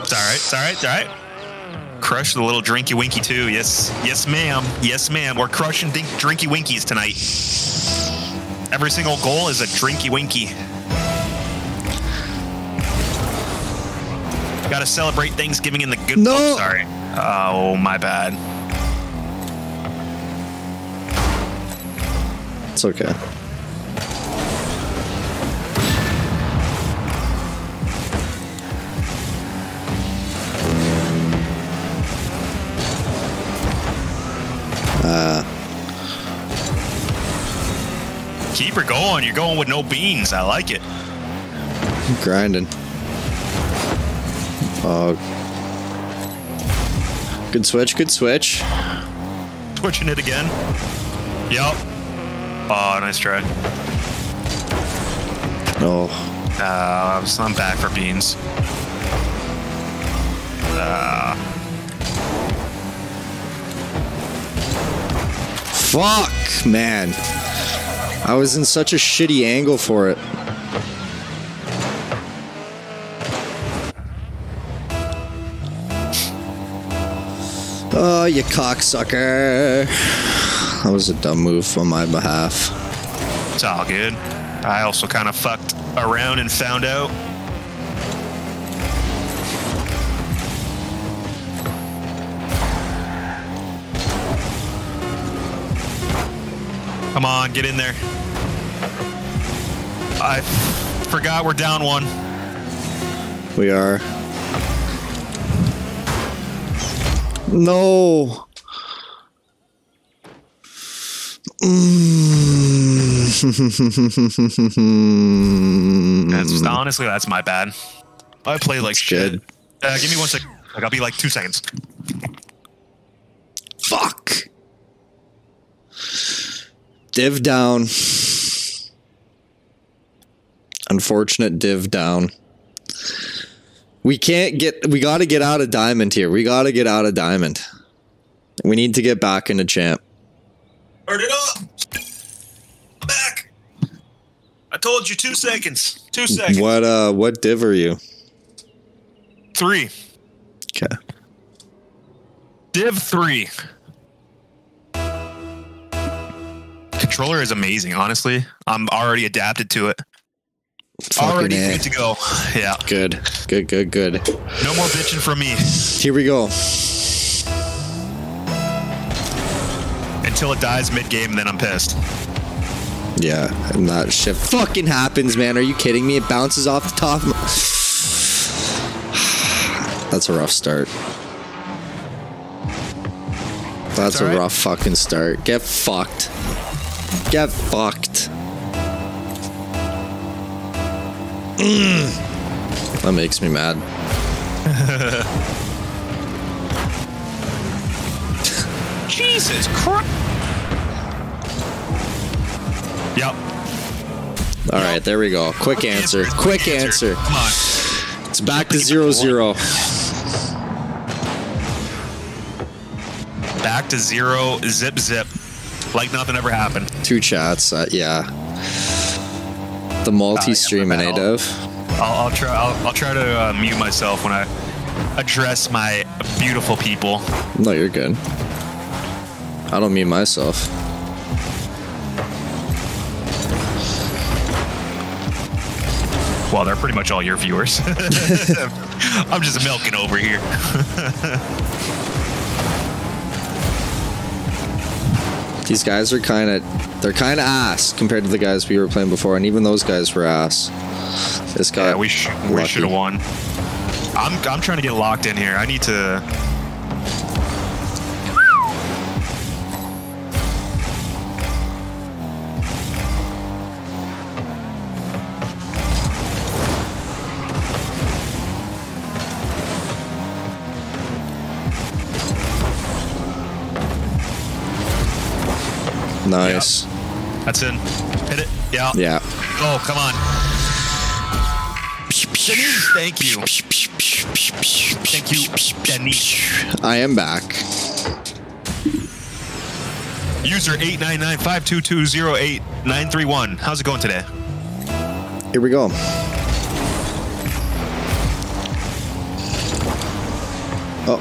It's alright. It's alright. It's alright. Crush the little drinky winky too. Yes. Yes, ma'am. Yes, ma'am. We're crushing dink- drinky winkies tonight. Every single goal is a drinky winky. Gotta celebrate Thanksgiving in the good. No. Oh, sorry. Oh, my bad. It's okay. Keep her going. You're going with no beans. I like it. Grinding. Oh. Good switch, good switch. Twitching it again. Yup. Oh, nice try. Oh. Uh, I'm back for beans. Uh, Fuck, man. I was in such a shitty angle for it. Oh, you cocksucker. That was a dumb move on my behalf. it's all good. I also kind of fucked around and found out. Come on, get in there. I forgot we're down one. We are. No. Mm. That's honestly that's my bad. I play like shit. Uh, give me one sec. Like I'll be like two seconds. Fuck. Div down. Unfortunate div down. We can't get. We got to get out of diamond here. We got to get out of diamond. We need to get back into champ. Turn it up. I'm back. I told you two seconds. Two seconds. What uh? What div are you? Three. Okay. Div three. Controller is amazing. Honestly, I'm already adapted to it. Fucking already A. good to go. Yeah. Good. Good. Good. Good. No more bitching from me Here we go. Until it dies mid game. and Then I'm pissed. Yeah, and that shit fucking happens, man. Are you kidding me? It bounces off the top. That's a rough start. That's It's a rough fucking start. Get fucked. Get fucked. Mm. That makes me mad. Jesus Christ. Yep. All right, there we go. Quick answer. Quick answer. Come on. It's back to zero zero. Back to zero. Zip zip. Like nothing ever happened. Two chats. Uh, yeah. The multi-streaming, eh, battle. Dev? I'll, I'll try. I'll, I'll try to uh, mute myself when I address my beautiful people. No, you're good. I don't mean myself. Well, they're pretty much all your viewers. I'm just milking over here. These guys are kind of, they're kind of ass compared to the guys we were playing before, and even those guys were ass. This guy, Yeah, we sh- we should have won. I'm I'm trying to get locked in here. I need to. Nice. That's in. Hit it. Yeah. Yeah. Oh, come on. Denise, thank you. Thank you, Denise. I am back. User 899-522-08931. How's it going today? Here we go. Uh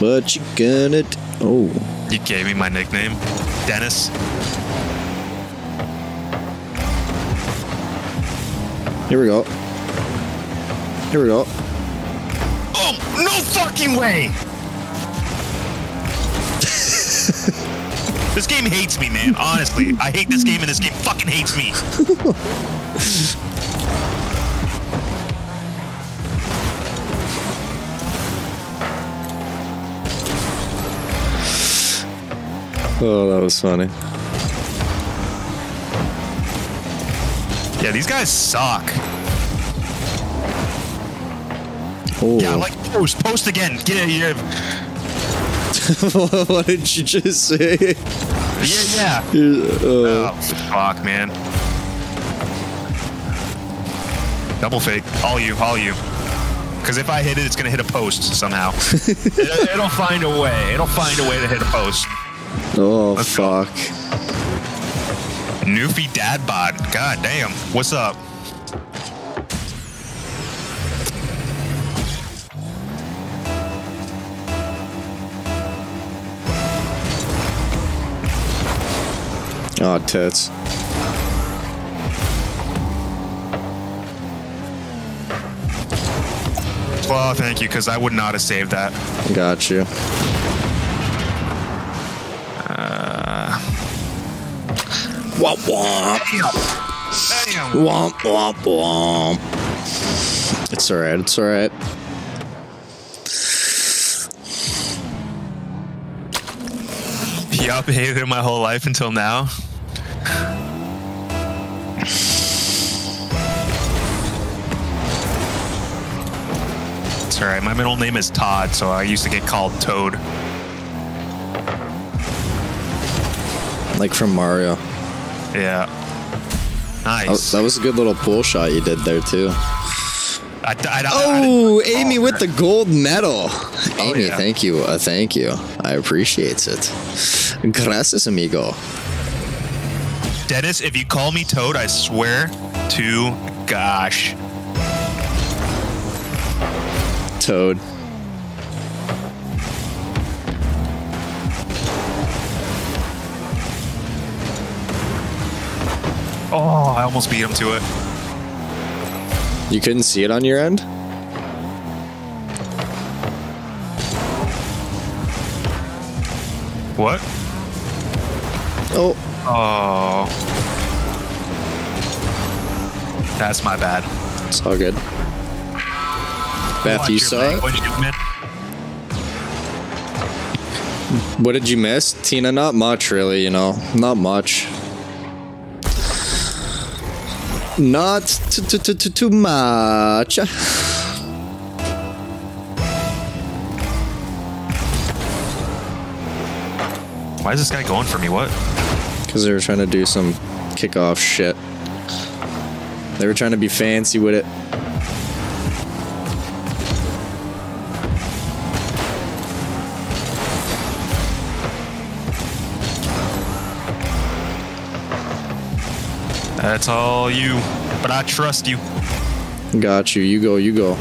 But you gonna. d- Oh. You gave me my nickname, Dennis. Here we go. Here we go. Oh, no fucking way! this game hates me, man. Honestly, I hate this game, and this game fucking hates me. Oh, that was funny. Yeah, these guys suck. Oh. Yeah, like post, post again. Get it here. what did you just say? Yeah, yeah. Uh, Oh, fuck, man. Double fake. All you, all you. Because if I hit it, it's going to hit a post somehow. it, it'll find a way. It'll find a way to hit a post. Oh, Let's go. fuck. Newfie Dad Bod. God damn. What's up? Oh, tits. Well, thank you, because I would not have saved that. Got you. Womp womp. Womp womp womp. It's alright, it's alright. Hated it my whole life until now. It's alright. My middle name is Todd, so I used to get called Toad. Like from Mario. Yeah. That was, Nice. that was a good little pool shot you did there, too. I, I, I, Oh, Amy with the gold medal. Amy, yeah. thank you. Uh, thank you. I appreciate it. Gracias, amigo. Dennis, if you call me Toad, I swear to gosh. Toad. Oh, I almost beat him to it. You couldn't see it on your end? What? Oh, Oh. That's my bad. it's all good. Beth, you saw it? language. What did you miss? Tina, not much, really, you know. Not much. Not too much. Why is this guy going for me? What? Because they were trying to do some kickoff shit. They were trying to be fancy with it. That's all you. But I trust you. Got you. You go. You go.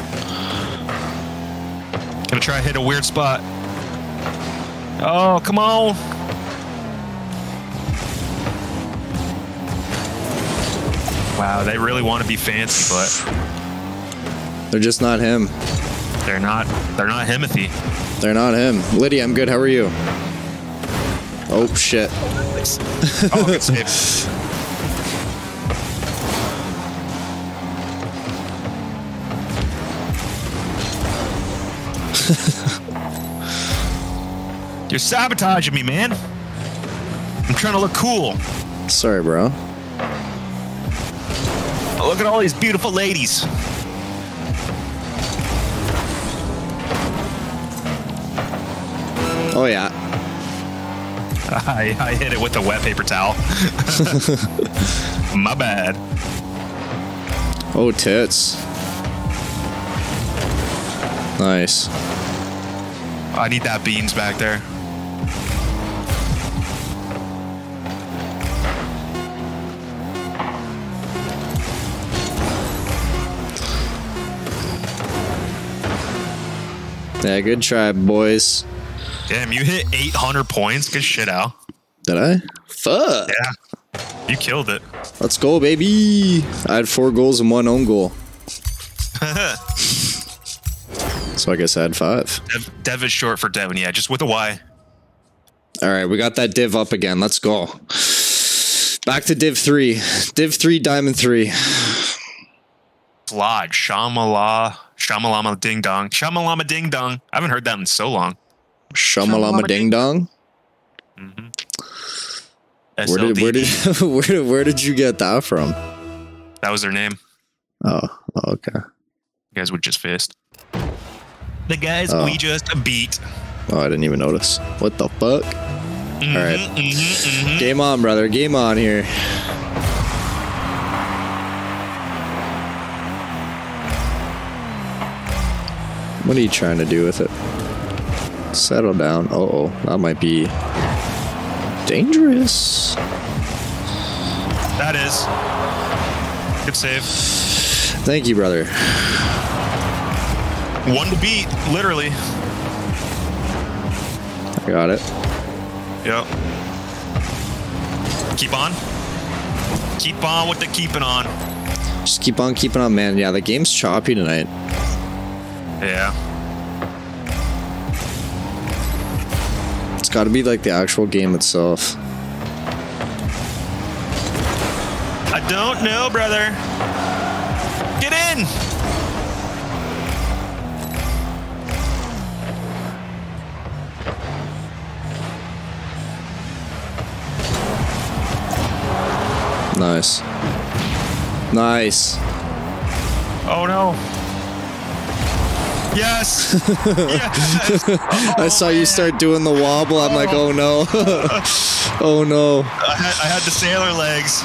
Gonna try to hit a weird spot. Oh, come on. Wow, they really want to be fancy, but They're just not him. they're not. They're not Himothy. They're not him. Lydia, I'm good. How are you? Oh shit. Oh, good save. You're sabotaging me, man. I'm trying to look cool. Sorry, bro. Look at all these beautiful ladies. Oh yeah. I, I hit it with a wet paper towel. My bad. Oh tits. Nice. I need that beans back there. Yeah, good try, boys. Damn, you hit 800 points. Good shit, Al. Did I? Fuck. Yeah. You killed it. Let's go, baby. I had four goals and one own goal. So I said, five. Dev, Dev is short for Devin. Yeah, just with a Y. All right, we got that div up again. Let's go. Back to div three. Div three, diamond three. Lodge. Shamala. Shamalama ding dong. Shamalama ding dong. I haven't heard that in so long. Shamalama ding dong. Mm-hmm. Where did where did where did where did you get that from? That was their name. Oh, oh, okay. You guys would just fist. The guys Oh. we just beat. Oh, I didn't even notice. What the fuck? Mhm, All right. mhm, mhm. Game on, brother. Game on here. What are you trying to do with it? Settle down. Uh oh, that might be dangerous. That is. Good save. Thank you, brother. One to beat, literally. I got it. Yep. Keep on. Keep on with the keeping on. Just keep on keeping on, man. Yeah, the game's choppy tonight. Yeah. It's got to be like the actual game itself. I don't know, brother. Nice. Nice. Oh no. Yes. yes. I saw you oh, start doing the wobble. I'm like, oh no. oh no. I had, I had the sailor legs.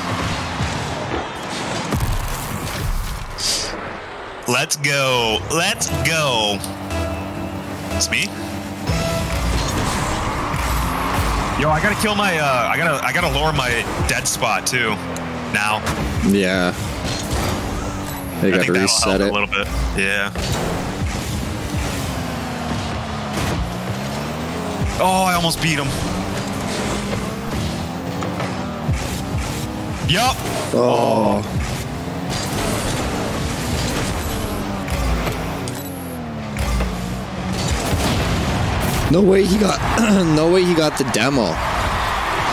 Let's go. Let's go. It's me. Yo, I gotta kill my. Uh, I gotta. I gotta lower my dead spot too. Now. Yeah. They I got to reset it. a little bit. Yeah. Oh, I almost beat him. Yup. Oh. No way he got no way he got the demo.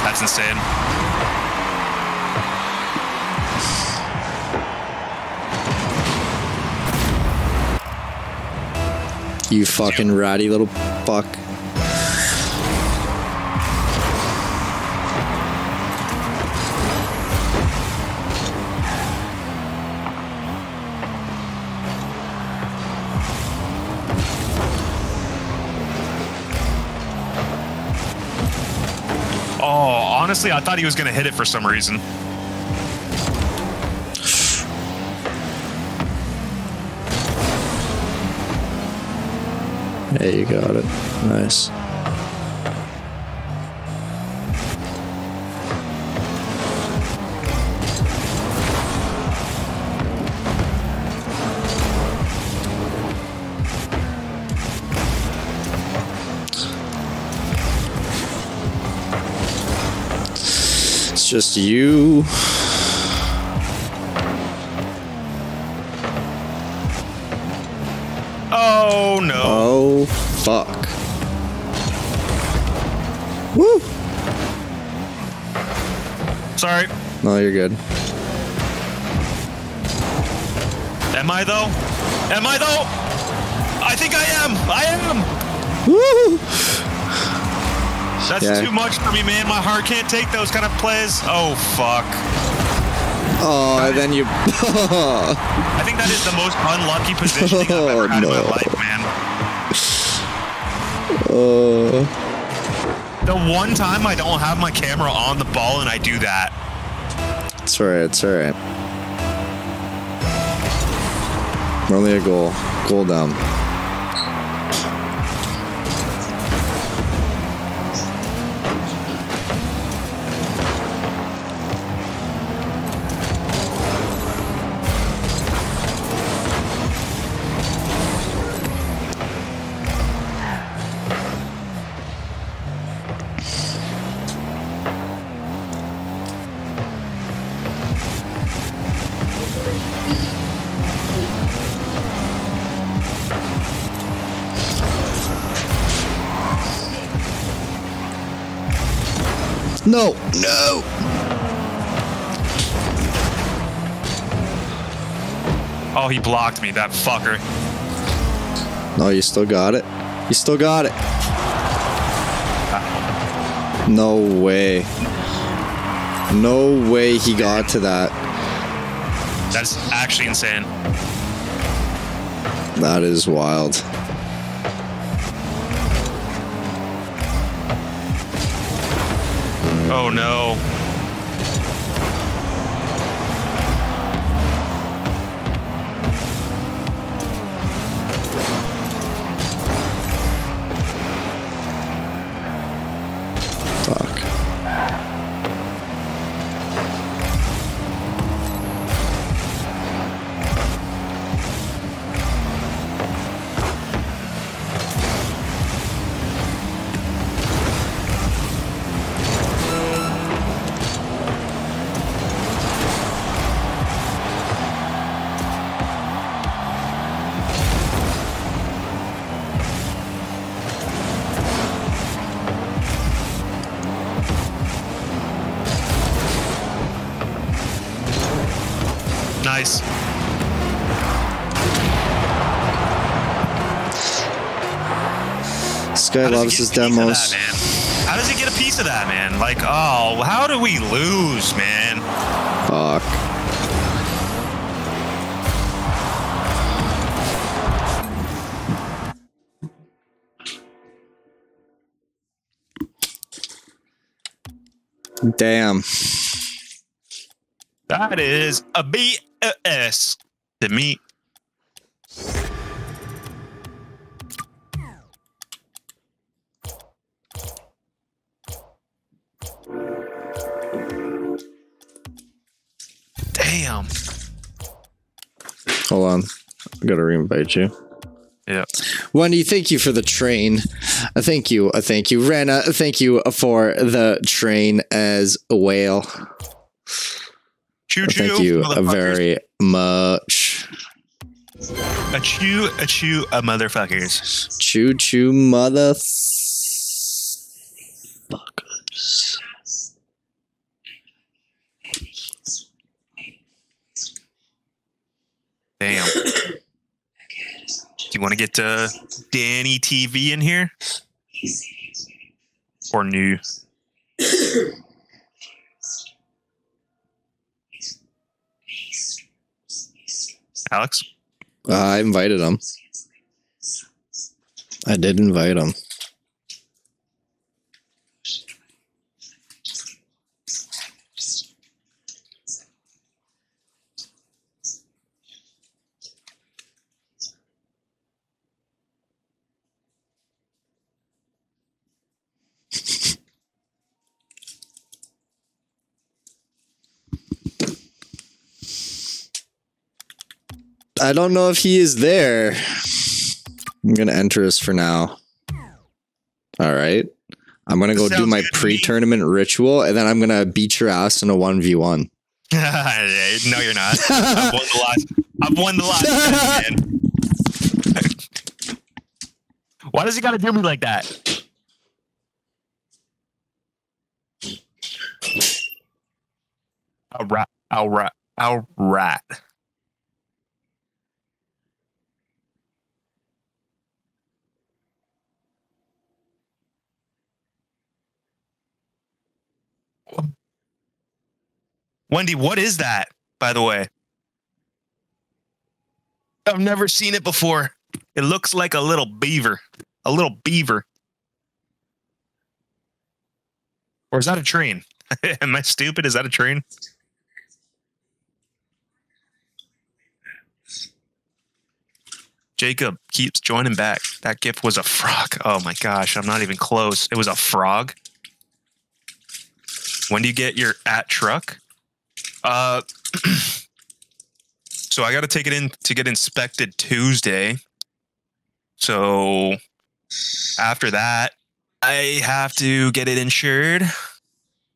That's insane. You fucking ratty little honestly, I thought he was gonna hit it for some reason. Yeah, you got it. Nice. Just you. Oh no! Oh, fuck. Woo! Sorry. No, you're good. Am I though? Am I though? I think I am. I am. Woo! That's Yeah. too much for me, man. My heart can't take those kind of plays. Oh fuck. Oh, and then you. I think that is the most unlucky positioning I've ever Oh, had in my life, man. uh, The one time I don't have my camera on the ball and I do that. it's alright, it's alright. We're only a goal. Goal down. Blocked me, that fucker. No, you still got it. You still got it. No way. No way he got to that. That's actually insane. That is wild. Oh no. Guy loves his a piece of demos. That. How does he get a piece of that, man? Like, oh, how do we lose, man? Fuck. Damn. That is a BS to me. Damn. Hold on. I gotta reinvite you. Yeah. Wendy, thank you for the train. Uh, Thank you. uh, Thank you. Rana, uh, thank you uh, for the train as well. Choo choo. Uh, thank you very much. A chew, a chew, a motherfuckers. Choo choo mother. Damn. Do you want to get uh, Danny TV in here? Or new? Alex? Uh, I invited him. I did invite him. I don't know if he is there. I'm gonna enter us for now. All right. I'm gonna go do my good to me. pre-tournament ritual, and then I'm gonna beat your ass in a one v one. no, you're not. I've won the last. I've won the last. Why does he got to do me like that? All right. All right. All right. Wendy, what is that, by the way? I've never seen it before. It looks like a little beaver. A little beaver. Or is that a train? Am I stupid? Is that a train? Jacob keeps joining back. That gift was a frog. Oh my gosh, I'm not even close. It was a frog. When do you get your at truck? Uh so I got to take it in to get inspected Tuesday. So after that, I have to get it insured,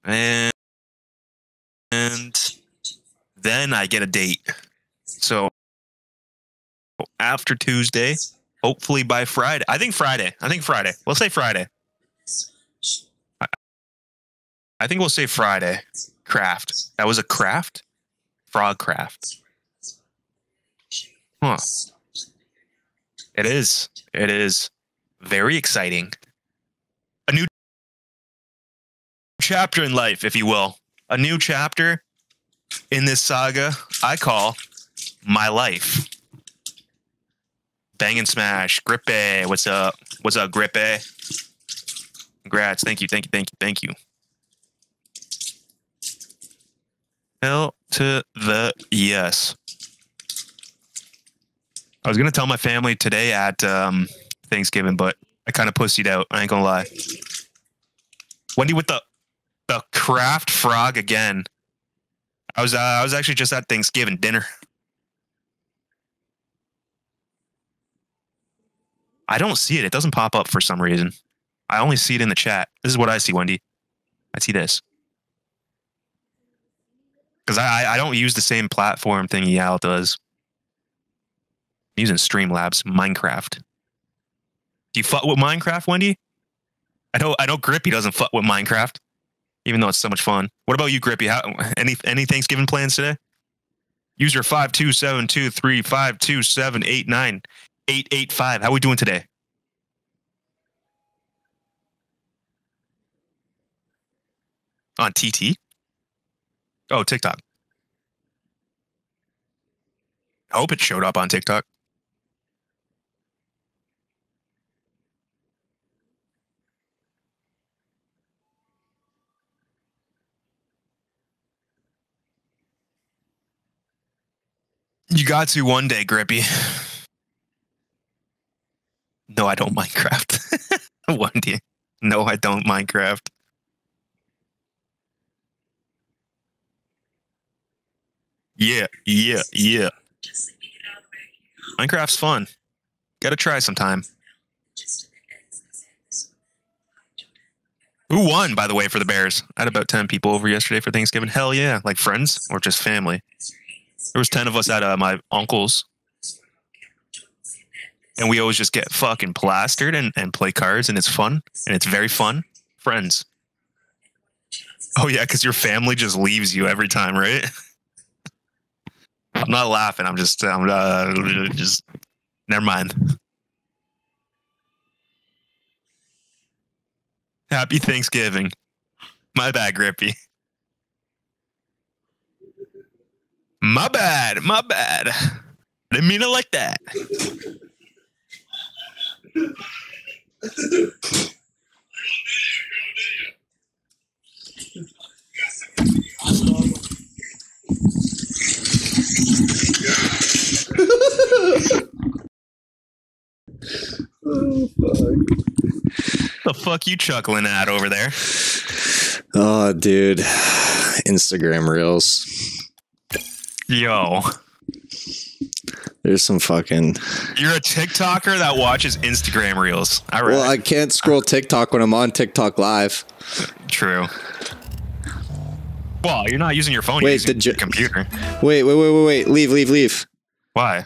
and and then I get a date. So after Tuesday, hopefully by Friday. I think Friday. I think Friday. We'll say Friday. I, I think we'll say Friday. Craft. That was a craft. Frog craft. Huh. It is. It is very exciting. A new chapter in life, if you will. A new chapter in this saga I call my life. Bang and smash. Grippe. What's up? What's up, Grippe? Congrats. Thank you. Thank you. Thank you. Thank you. Hell to the yes. I was gonna tell my family today at um, Thanksgiving, but I kind of pussied out. I ain't gonna lie. Wendy with the the craft frog again. I was uh, I was actually just at Thanksgiving dinner. I don't see it. It doesn't pop up for some reason. I only see it in the chat. This is what I see, Wendy. I see this. Because I, I don't use the same platform thing Yal does. I'm using Streamlabs, Minecraft. Do you fuck with Minecraft, Wendy? I know I know Grippy doesn't fuck with Minecraft, even though it's so much fun. What about you, Grippy? How, any any Thanksgiving plans today? User five two seven two three five two seven eight nine eight eight five. How we doing today? On TT? Oh, TikTok. I hope it showed up on TikTok. You got to one day, Grippy. No, I don't Minecraft. one day. No, I don't Minecraft. Yeah, yeah, yeah. Minecraft's fun. Gotta try sometime. Who won, by the way, for the Bears? I had about 10 people over yesterday for Thanksgiving. Hell yeah. Like friends or just family. There was 10 of us at uh, my uncle's. And we always just get fucking plastered and, and play cards and it's fun. And it's very fun. Friends. Oh yeah, because your family just leaves you every time, right? I'm not laughing. I'm just, I'm uh, just, never mind. Happy Thanksgiving. My bad, Grippy. My bad. My bad. I didn't mean it like that. The fuck you chuckling at over there? Oh, dude. Instagram Reels. Yo. There's some fucking. You're a TikToker that watches Instagram reels. Right. Well, I can't scroll TikTok when I'm on TikTok live. True. Well, you're not using your phone. Wait, you're using your computer? Wait, wait, wait, wait, wait. Leave, leave, leave. Why?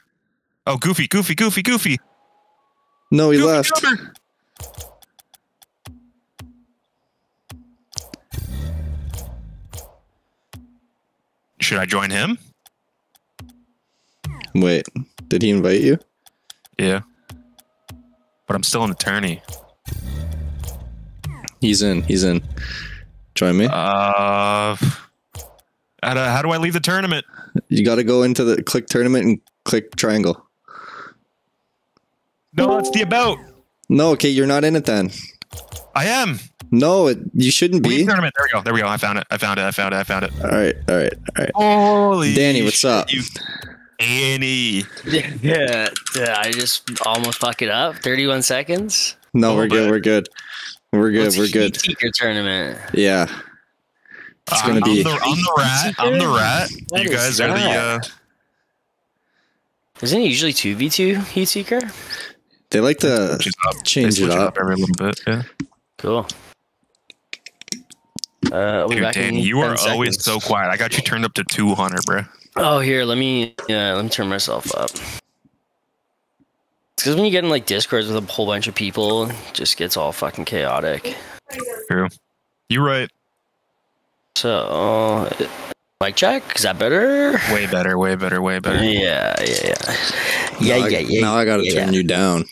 Oh, Goofy, Goofy, Goofy, Goofy. No, he Goofy left. Should I join him? Wait, did he invite you? Yeah. But I'm still an attorney. He's in. He's in. Join me. Uh, how do, how do I leave the tournament? You got to go into the click tournament and click triangle. No, it's the about. No, okay, you're not in it then. I am. No, it, you shouldn't be. All tournament. There we go. There we go. I found it. I found it. I found it. I found it. All right. All right. All right. Holy Danny, what's up? You Annie. Yeah, did I just almost fuck it up. 31 seconds. No, Oh, we're good. We're good. We're good. We're good. Seeker tournament. Yeah. It's gonna I'm be. The, I'm the rat. I'm the rat. What you guys are the. Uh, that? Isn't it usually 2v2 Heat Seeker? They like to switch it up. Change switch it up. every little bit. Yeah. Cool. Uh, I'll be Dude, back in you are 10 always so quiet. I got you turned up to 200, bro. Oh, here, let me yeah, let me turn myself up. Because when you get in like discords with a whole bunch of people, it just gets all fucking chaotic. True. You're right. So, mic check. Is that better? Way better. Way better. Way better. Yeah, yeah, yeah. Now Yeah, I- yeah, yeah. Now I got to yeah. turn you down.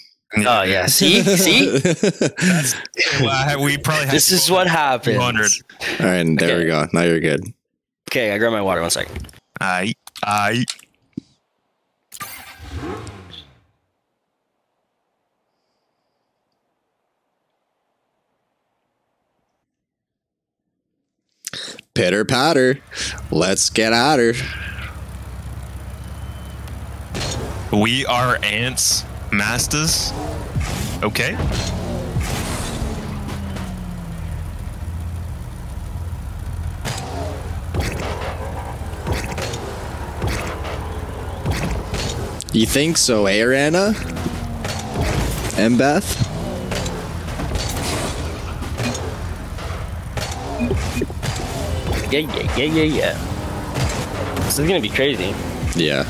Oh yeah. See, see. Well, we probably had This is what happens. 200. All right, there we go. Now you're good. Okay, I grab my water. One second. I. I. Pitter patter. Let's get at her. We are ants masters. Okay. You think so, eh, Anna? And Beth? Yeah, yeah, yeah, yeah, yeah. This is gonna be crazy. Yeah.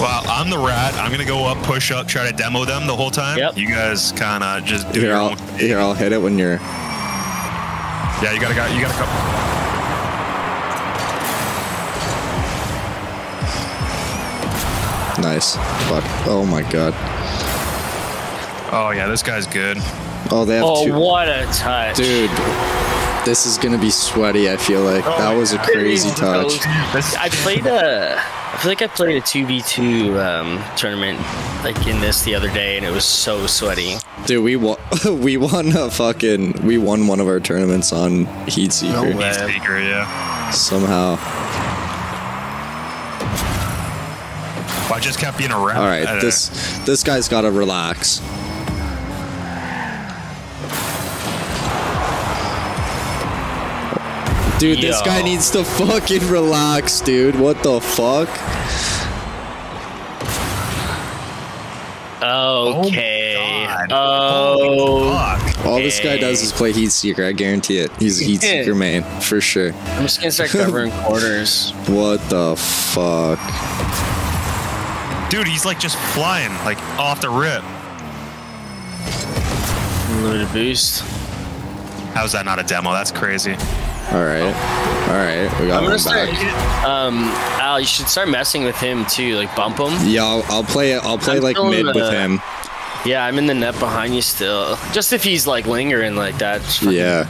Well, I'm the rat. I'm gonna go up, push up, try to demo them the whole time. Yep. You guys kind of just do Here, your I'll, own. here, I'll hit it when you're. Yeah, you gotta go. You gotta go. Nice. Fuck. Oh my god. Oh yeah, this guy's good. Oh, they have Oh, two. what a touch, Dude, this is gonna be sweaty. I feel like that was a crazy touch. I played a. I feel like I played a two v two um, tournament like in this the other day, and it was so sweaty. Dude, we won. We won a fucking. We won one of our tournaments on Heat Seeker way. Speaker, yeah. somehow. Well, I just kept being around. All right, this this guy's got to relax. Dude, this guy needs to fucking relax, dude. What the fuck? Oh, okay. God. Oh, Fuck. All this guy does is play Heat Seeker. I guarantee it. He's a Heat Seeker main for sure. I'm just gonna start covering corners. What the fuck? Dude, he's like just flying, like off the rip. Unlimited boost. How's that not a demo? That's crazy. All right, all right. We got I'm gonna start. back. Um, Al, you should start messing with him too. Like bump him. Yeah, I'll, I'll play it. I'll play I'm like mid with him. Yeah, I'm in the net behind you still. Just if he's like lingering like that. Yeah,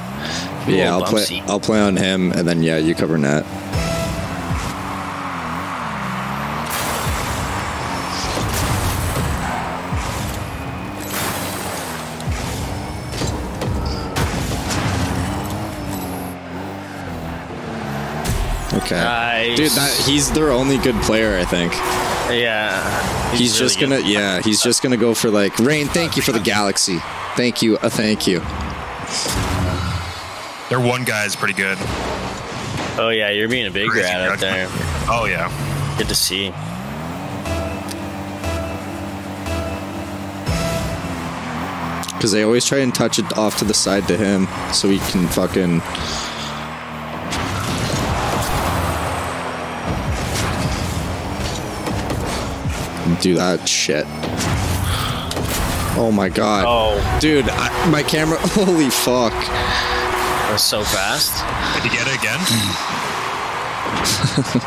yeah. I'll play. I'll play on him, and then yeah, you cover net. Okay. Nice. Dude, that, he's their only good player, I think. Yeah. He's, he's really just gonna good. yeah, he's just gonna go for like Rain, thank you for the galaxy. Thank you, uh, thank you. Their one guy is pretty good. Oh yeah, you're being a big Crazy rat out there. Oh yeah. Good to see. Because they always try and touch it off to the side to him so he can fucking Do that shit. Oh my god. Oh, Dude, I, my camera. Holy fuck. that was so fast. Did you get it again?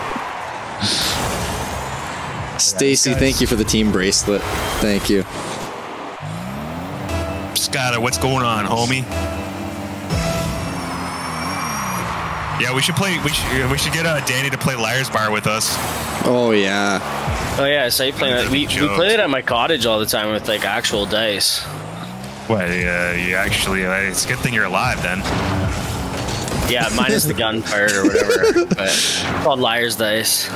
Stacy, thank you for the team bracelet. Thank you. Skylar, what's going on, homie? Yeah, we should play. We should. We should get uh, Danny to play Liar's Bar with us. Oh yeah. Oh yeah, so you playing? We, we Jokes. play it at my cottage all the time with like actual dice. What? Uh, you actually? Uh, it's a good thing you're alive then. Yeah, minus the gunfire or whatever. but it's called liar's dice.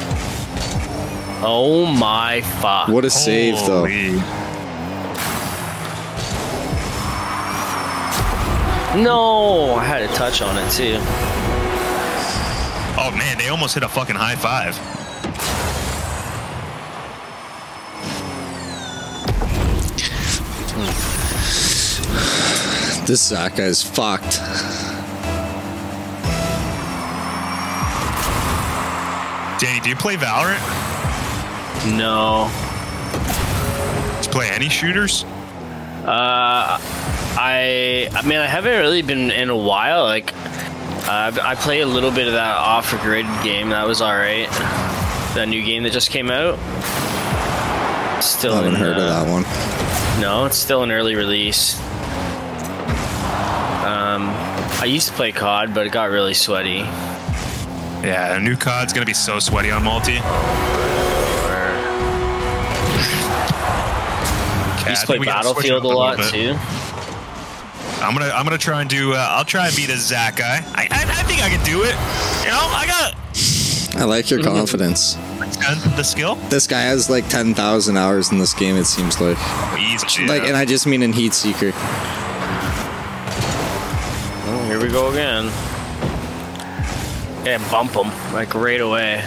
Oh my fuck! What a save though. No, I had a touch on it too. Oh man, they almost hit a fucking high five. This Zach is fucked. Danny, do you play Valorant? No. Do you play any shooters? Uh, I I mean I haven't really been in a while. Like, uh, I play a little bit of that off the grid game. That was all right. That new game that just came out. Still I haven't in, heard of uh, that one. No, it's still an early release. I used to play COD, but it got really sweaty. Yeah, a new COD's gonna be so sweaty on multi. I used to play Battlefield a lot too. I'm gonna I'm gonna try and do. Uh, I'll try and beat a Zach guy. I, I I think I can do it. You know, I got I like your confidence. the skill. This guy has like 10,000 hours in this game, it seems like. Oh, easy. Like, and I just mean in Heat Seeker. Here we go again. Yeah, bump him like right away.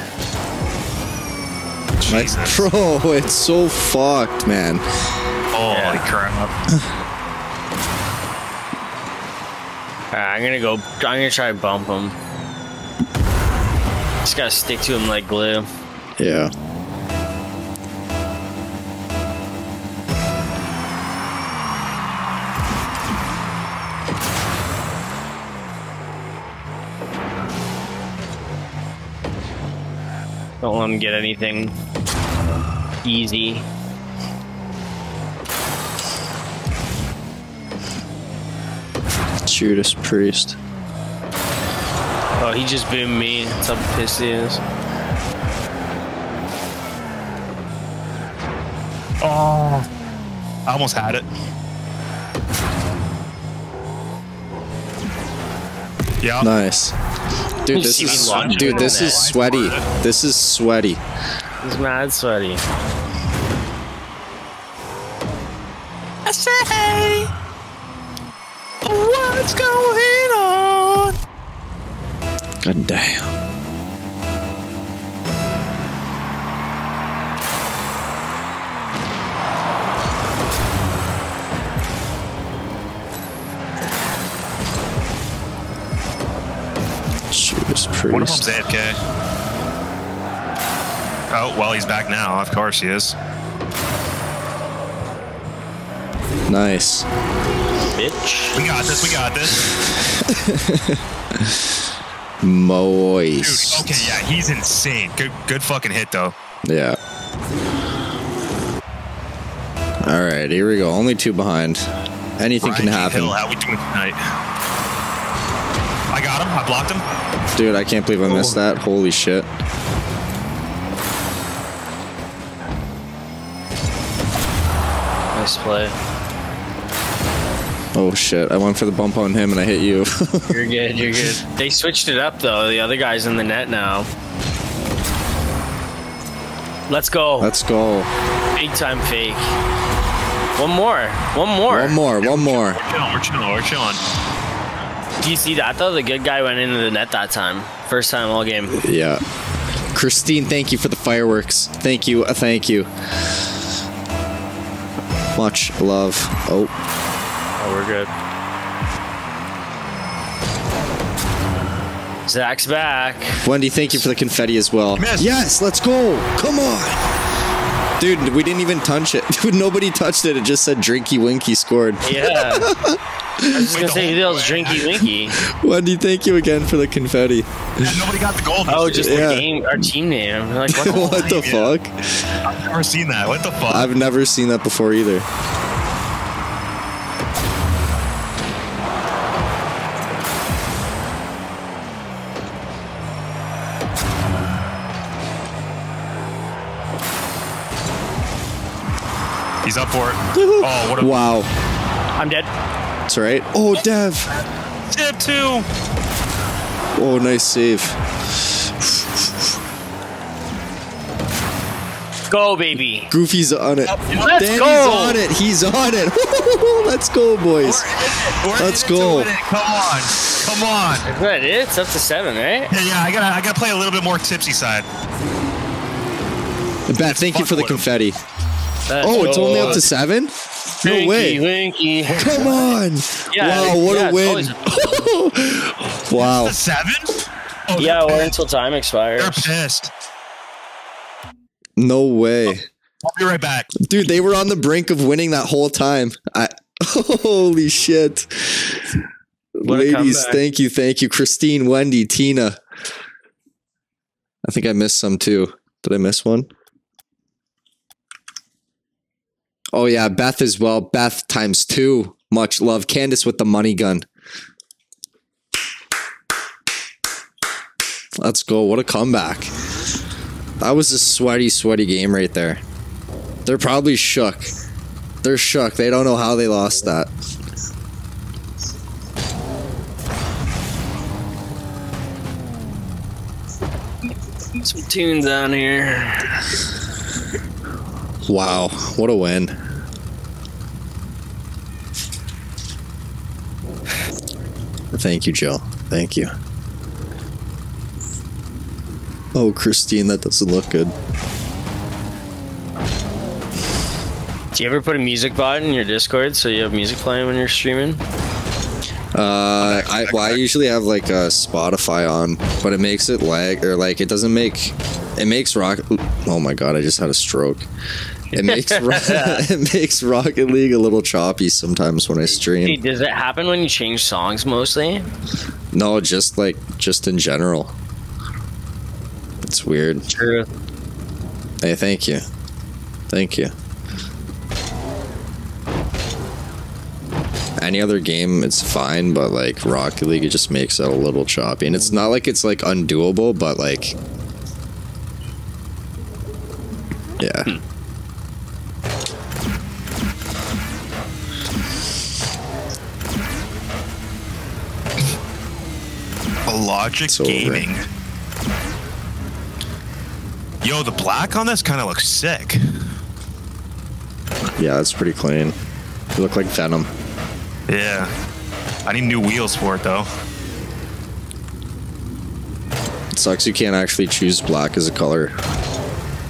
Like, Jesus. bro, it's so fucked, man. Holy Yeah. crap! Alright, I'm gonna go. I'm gonna try to bump him. Just gotta stick to him like glue. Yeah. Don't let him get anything easy. Judas Priest. Oh, he just boomed me. That's how pissed he is. Oh, I almost had it. Yeah. Nice. Dude, this is launch dude, this is sweaty. This is sweaty. He's mad sweaty. I say, what's going on? God damn. Judas One of them's AFK. Oh, well, he's back now. Of course he is. Nice. Bitch. We got this. We got this. Dude, okay, yeah, he's insane. Good, good fucking hit though. Yeah. All right, here we go. Only two behind. Anything Ryan can happen. Hill, how we doing tonight? I got him. I blocked him. Dude, I can't believe I missed oh. that. Holy shit. Nice play. Oh shit. I went for the bump on him and I hit you. You're good. You're good. They switched it up though. The other guy's in the net now. Let's go. Let's go. Big time fake. One more. One more. One more, one more. We're chilling. We're chilling. We're chilling. Do you see that though? The good guy went into the net that time. First time all game. Yeah. Christine, thank you for the fireworks. Thank you. Uh, thank you. Much love. Oh, Oh, we're good. Zach's back. Wendy, thank you for the confetti as well. Missed. Yes, let's go. Come on. Dude, we didn't even touch it. Dude, nobody touched it. It just said Drinky Winky scored. Yeah. I was just gonna say he else Drinky Winky. Wendy, thank you again for the confetti. Yeah, nobody got the gold. Oh, just Yeah. the game, our team name. Like what? the what the fuck? I've never seen that. What the fuck? I've never seen that before either. He's up for it. Oh, what a Wow. I'm dead. That's right. Oh, Dev. tip two. Oh, nice save. Go, baby. Goofy's on it. Let's Danny's go. on it. He's on it. Let's go, boys. We're Let's in it go. win it. Come on. Come on. Is that it? It's up to seven, right? Yeah, yeah, I gotta I gotta play a little bit more tipsy side. Beth, thank you for the confetti. Let's Oh, it's only up to seven? No Winky, way. Winky. Come on. Yeah, wow, what yeah, a win. it's wow. The seven? Oh, Yeah, they're or pissed. until time expires. They're expires. pissed. No way. Oh, I'll be right back. Dude, they were on the brink of winning that whole time. I holy shit. What Ladies, thank you, thank you. Christine, Wendy, Tina. I think I missed some too. Did I miss one? Oh yeah, Beth as well. Beth times two. Much love. Candace with the money gun. Let's go. What a comeback. That was a sweaty, sweaty game right there. They're probably shook. They're shook. They don't know how they lost that. Some tunes on here. Wow. What a win. Thank you, Jill. Thank you. Oh, Christine, that doesn't look good. Do you ever put a music bot in your Discord so you have music playing when you're streaming? Uh, I well, I usually have like a Spotify on, but it makes it lag or like it doesn't make it makes rock. Oh my god, I just had a stroke. It makes it makes Rocket League a little choppy sometimes when I stream. does it happen when you change songs mostly? No, just like just in general. It's weird. True. Hey, thank you, thank you. Any other game, it's fine, but like Rocket League, it just makes it a little choppy, and it's not like it's like undoable, but like, yeah. Hmm. Logic It's over. Gaming. Yo, the black on this kind of looks sick. Yeah, that's pretty clean. You look like Venom. Yeah. I need new wheels for it though. It sucks you can't actually choose black as a color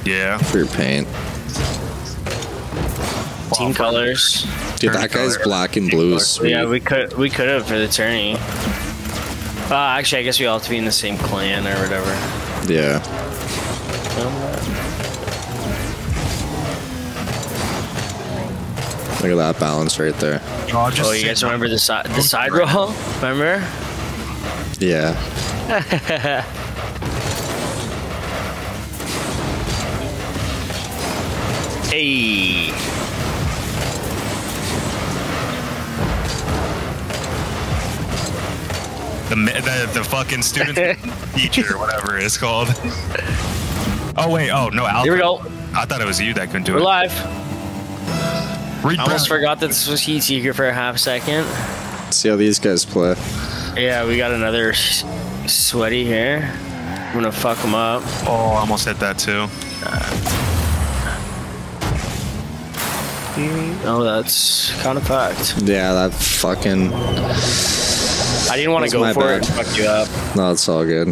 Yeah. for your paint. Team colors. Dude, Turn that guy's color. black and blue is sweet. Yeah, we could we could have for the tourney. Uh, actually, I guess we all have to be in the same clan or whatever. yeah. Look at that balance right there. Yo, I'll just Oh, you guys remember the side the side roll? Remember? Yeah. Hey. The, the, the fucking student teacher, whatever it's called. Oh, wait. Oh, no. Al- Here we go. I thought it was you that couldn't do We're it. live. Reed I almost Brown. forgot that this was Heat Seeker for a half second. See how these guys play. Yeah, we got another sweaty here. I'm gonna fuck him up. Oh, I almost hit that too. Oh, that's kind of fucked. Yeah, that fucking. I didn't want to go my for it. bad. Fuck you up. No, it's all good.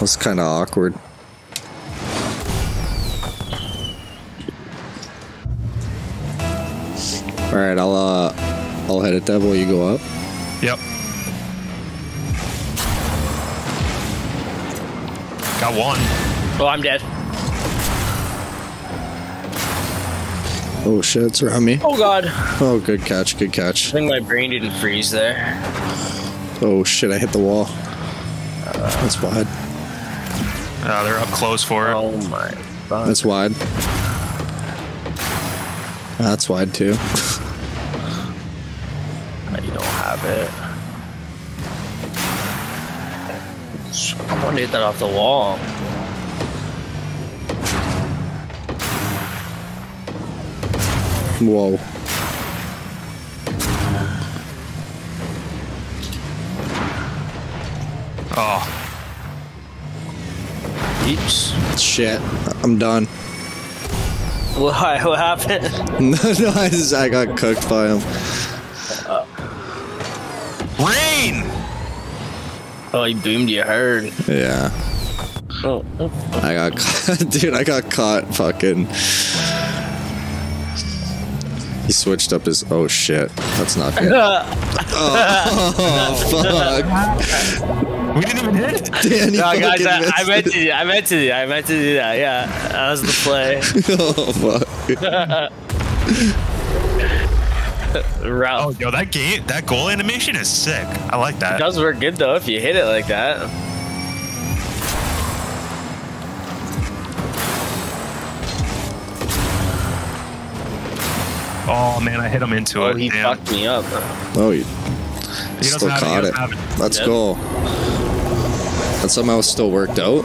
Was kind of awkward. All right, I'll uh, I'll head it, Dev, while you go up. Yep. Got one. Oh, I'm dead. Oh shit, it's around me. Oh god. Oh, good catch, good catch. I think my brain didn't freeze there. Oh shit, I hit the wall. That's wide. Uh, they're up close for it. Oh my god. That's wide. That's wide too. You don't have it. I want to hit that off the wall. Whoa. Oh, Oops. Shit. I'm done. Why? What happened? no, no, I, just, I got cooked by him. rain! Oh, he boomed you hard. Yeah. Oh, I got caught. Dude, I got caught fucking. He switched up his. Oh shit. That's not good. oh, fuck. We didn't even hit it. Danny no, guys, I, I meant to. I meant to. I meant to do that. Yeah, that was the play. Oh, fuck. Oh, yo, that game, that goal animation is sick. I like that. It does work good though if you hit it like that. Oh man, I hit him into Oh, it. he Damn. fucked me up. Oh, you He still have caught he it. Let's Yep. go. That somehow still worked out.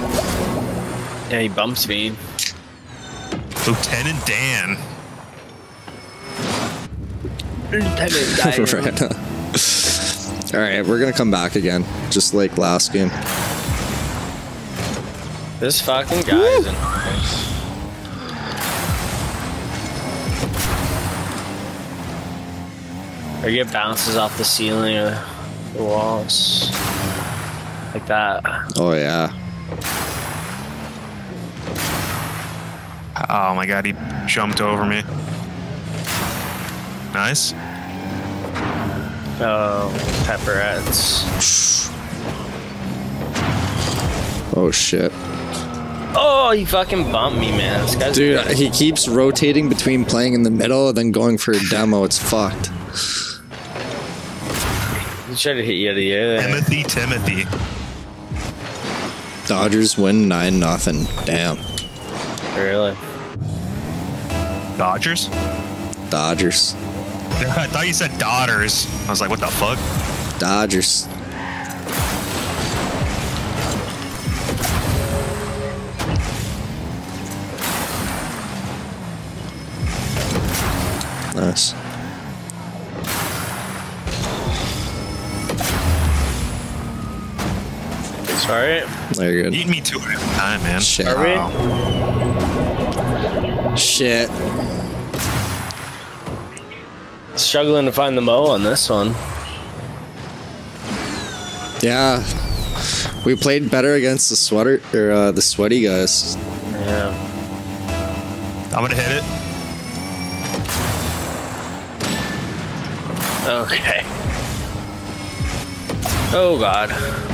Yeah, he bumps me. Lieutenant Dan. Right. All right, we're gonna come back again, just like last game. This fucking guy Or you get bounces off the ceiling or the walls. Like that. Oh yeah. Oh my god, he jumped over me. Nice. Oh, pepperettes. Oh shit. Oh, he fucking bumped me, man. This guy's Dude, he keeps rotating between playing in the middle and then going for a demo. It's fucked. He tried to hit you out of the air there. Timothy, Timothy. Dodgers win nine nothing. Damn. Really? Dodgers? Dodgers. I thought you said daughters. I was like, what the fuck? Dodgers. Nice. Sorry. There you Eat me two at a time, man. Shit. Are we? Shit. Struggling to find the mo on this one. Yeah. We played better against the sweater or uh, the sweaty guys. Yeah. I'm gonna hit it. Okay. Oh god.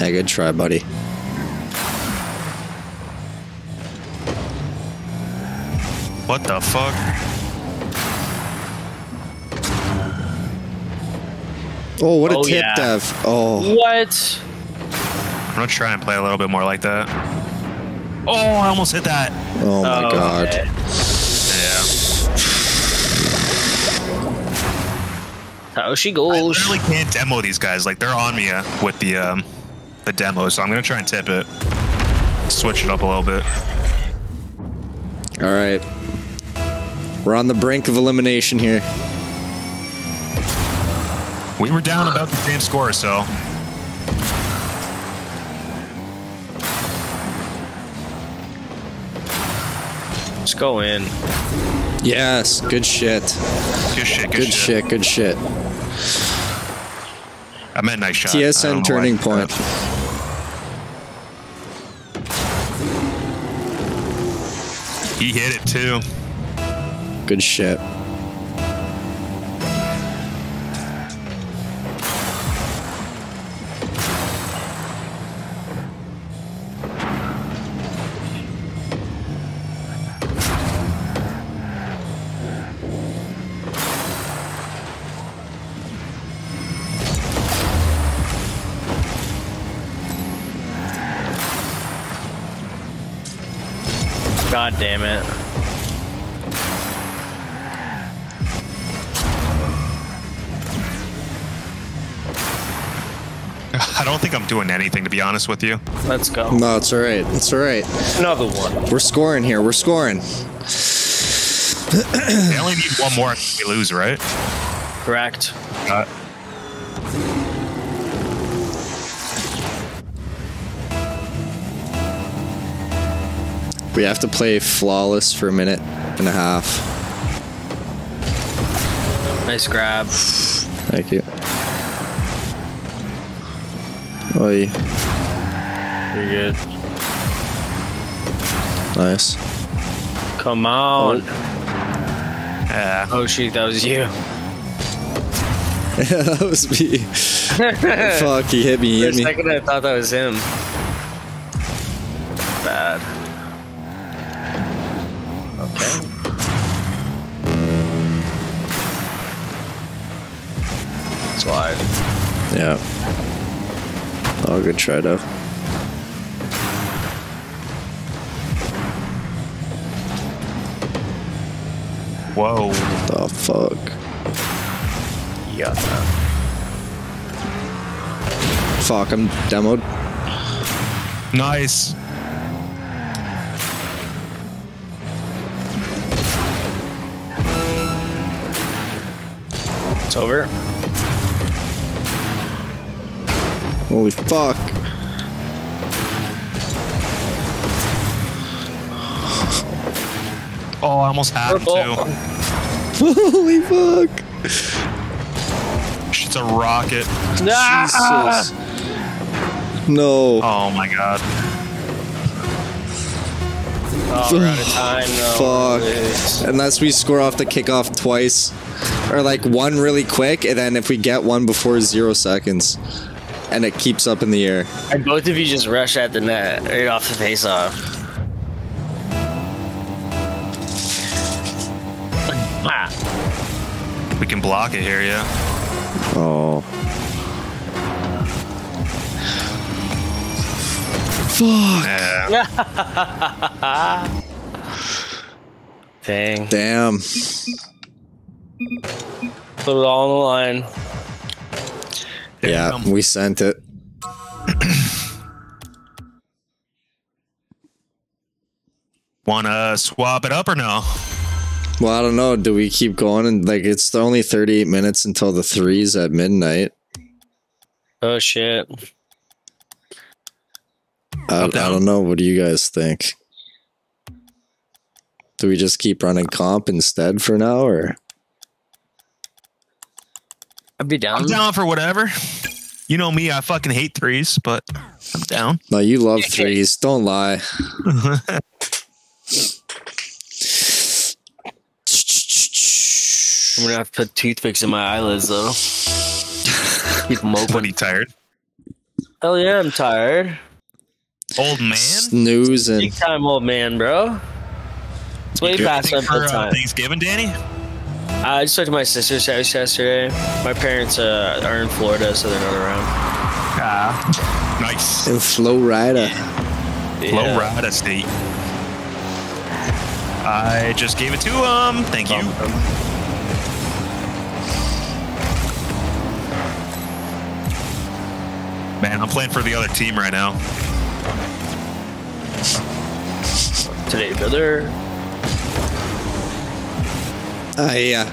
Yeah, good try, buddy. What the fuck? Oh, what a Oh, tip, yeah. Dev. Oh, What? I'm gonna try and play a little bit more like that. Oh, I almost hit that. oh my Oh, god. okay. Yeah. How she goes. I goes. literally can't demo these guys. Like they're on me uh, with the um the demo, so I'm gonna try and tip it. Switch it up a little bit. All right. We're on the brink of elimination here. We were down about the same score, so Let's go in. Yes, good shit. good shit. Good, Good shit, good shit. I meant nice shot. I don't TSN why. turning point. Hit it too. Good shit. God damn it. Doing anything to be honest with you. Let's go. No, it's all right. It's all right. Another one. We're scoring here. We're scoring. They only need one more if we lose, right? Correct. Uh, We have to play flawless for a minute and a half. Nice grab. Thank you. Oi, You're good. nice. Come on. yeah. Oh shoot, that was you. that was me. Fuck, he hit me. He For a hit me. second, I thought that was him. Bad. Oh, good try though. Whoa. The fuck. That. Fuck, I'm demoed. Nice. It's over. Holy fuck. Oh, I almost had him too. Holy fuck. It's a rocket. Jesus. No. Oh my god. Oh, we're out of time. No. Fuck. Unless we score off the kickoff twice. Or like one really quick, and then if we get one before zero seconds. And it keeps up in the air. And both of you just rush at the net right off the face off. Ah, We can block it here, yeah. Oh. Fuck. Yeah. dang. Damn. Put it all on the line. Yeah, we sent it. Wanna swap it up or no? Well, I don't know. Do we keep going? And like, it's only 38 minutes until the threes at midnight. Oh shit. I, I don't know. What do you guys think? Do we just keep running comp instead for now, or I'd be down. I'm down for whatever. You know me, I fucking hate threes, but I'm down. no? You love threes. Don't lie. I'm gonna have to put toothpicks in my eyelids though. Keep them When open. he tired. Hell yeah, I'm tired. Old man. Snoozing. Big time old man, bro. It's way past anything my for uh. Thanksgiving, Danny? I just went to my sister's house yesterday. My parents uh, are in Florida, so they're not around. Ah. Nice. And Flow Rider. Low Yeah. Rada State. I just gave it to him. Thank you. Man, I'm playing for the other team right now. Today, brother. Ah, yeah.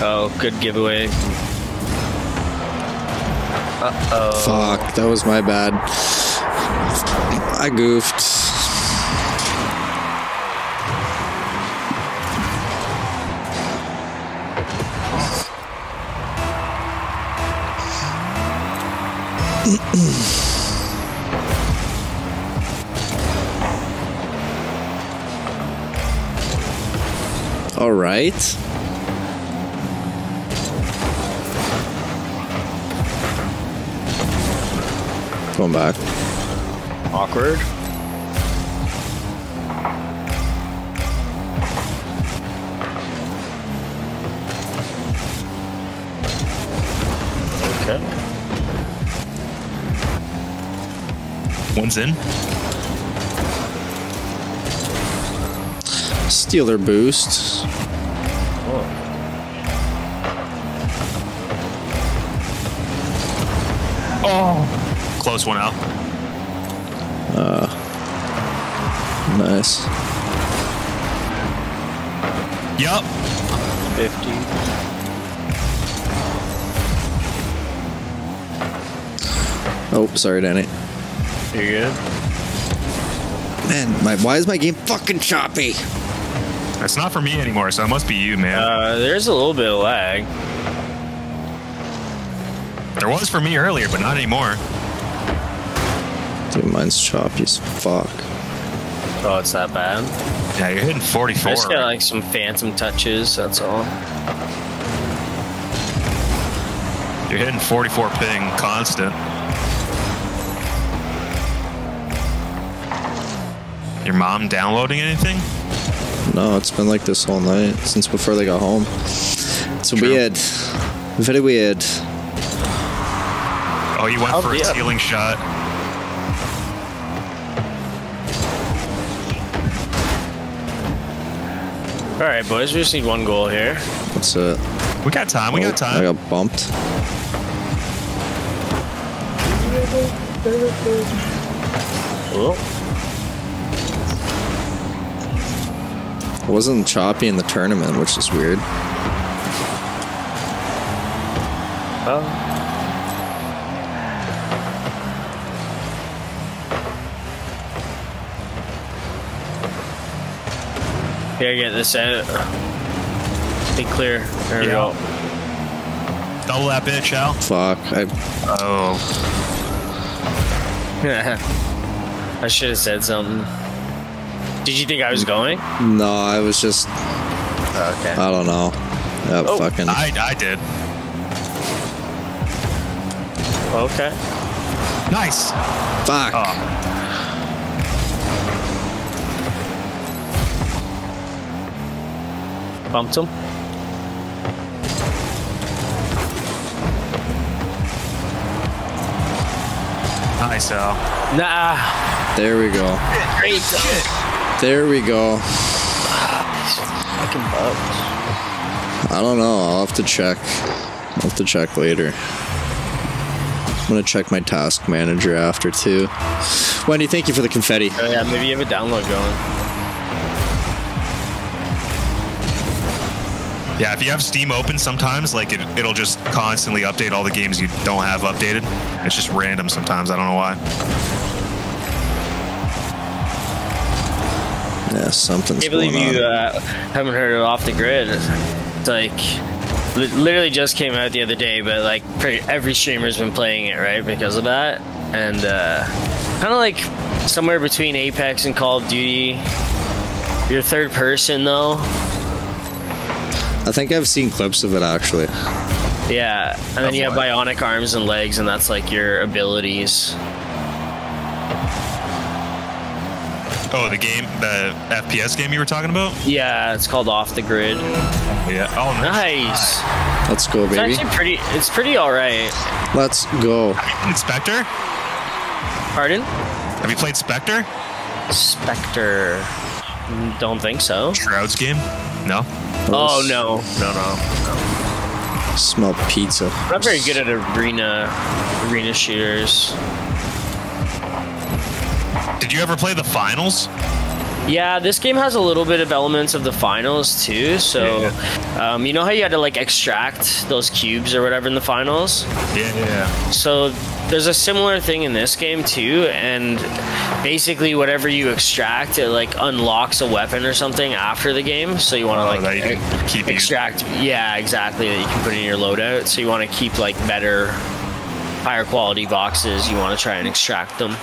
Oh, good giveaway. Uh oh. Fuck, that was my bad. I goofed. All right. Going back. Awkward. One's in. Steeler boost. Oh. Close one out. Uh, Nice. Yup. 50. Oh, sorry, Danny. You're good. Man, my why is my game fucking choppy? That's not for me anymore, so it must be you, man. Uh, there's a little bit of lag. there was for me earlier, but not anymore. Dude, mine's choppy as fuck. Oh, it's that bad. Yeah, you're hitting 44. I 44. just got like some phantom touches. That's all. You're hitting 44 ping constant. Your mom downloading anything? No, it's been like this all night since before they got home. It's True. weird. Very weird. Oh, you went Oh, for a yeah. stealing shot. All right, boys. We just need one goal here. That's it. We got time. We Oh, got time. I got bumped. Oh, wasn't choppy in the tournament, which is weird. oh. Here, get this out. Be clear. There we Yeah. go. Double that bitch, Al. Fuck. I Oh, Yeah. I should have said something. Did you think I was going? no, I was just Okay. I don't know. Yeah, Oh, fucking I, I did. Okay. Nice. fuck. Oh, Bumped him. nice, Al. Nah. There we go. Great. There we go. Fucking bumped. I don't know. I'll have to check. I'll have to check later. I'm gonna check my task manager after too. Wendy, thank you for the confetti. Oh, yeah, maybe you have a download going. Yeah, if you have Steam open, sometimes like it, it'll just constantly update all the games you don't have updated. It's just random sometimes. I don't know why. Yeah, something's can't believe you uh, haven't heard of Off the Grid. It's like li- literally just came out the other day, but like pretty, every streamer's been playing it, right? Because of that, and uh, kind of like somewhere between Apex and Call of Duty. You're third person though. I think I've seen clips of it actually. Yeah, and then you have bionic arms and legs, and that's like your abilities. Oh, the game, the FPS game you were talking about? Yeah, it's called Off the Grid. Yeah. Oh, nice. Nice. Let's go, baby. It's baby. actually pretty. It's pretty all right. Let's go. Spectre? Pardon? Have you played Spectre? Spectre. Don't think so. Shroud's game? No. Oh no, no, no. Smell pizza. I'm not very good at arena arena shooters. Did you ever play the finals? Yeah, this game has a little bit of elements of the finals too. So, Yeah. um, you know how you had to like extract those cubes or whatever in the finals. Yeah, yeah. So there's a similar thing in this game too, and basically whatever you extract, it like unlocks a weapon or something after the game. So you want to Oh, like can keep using. extract. Yeah, exactly. That you can put in your loadout. So you want to keep like better higher quality boxes, you want to try and extract them.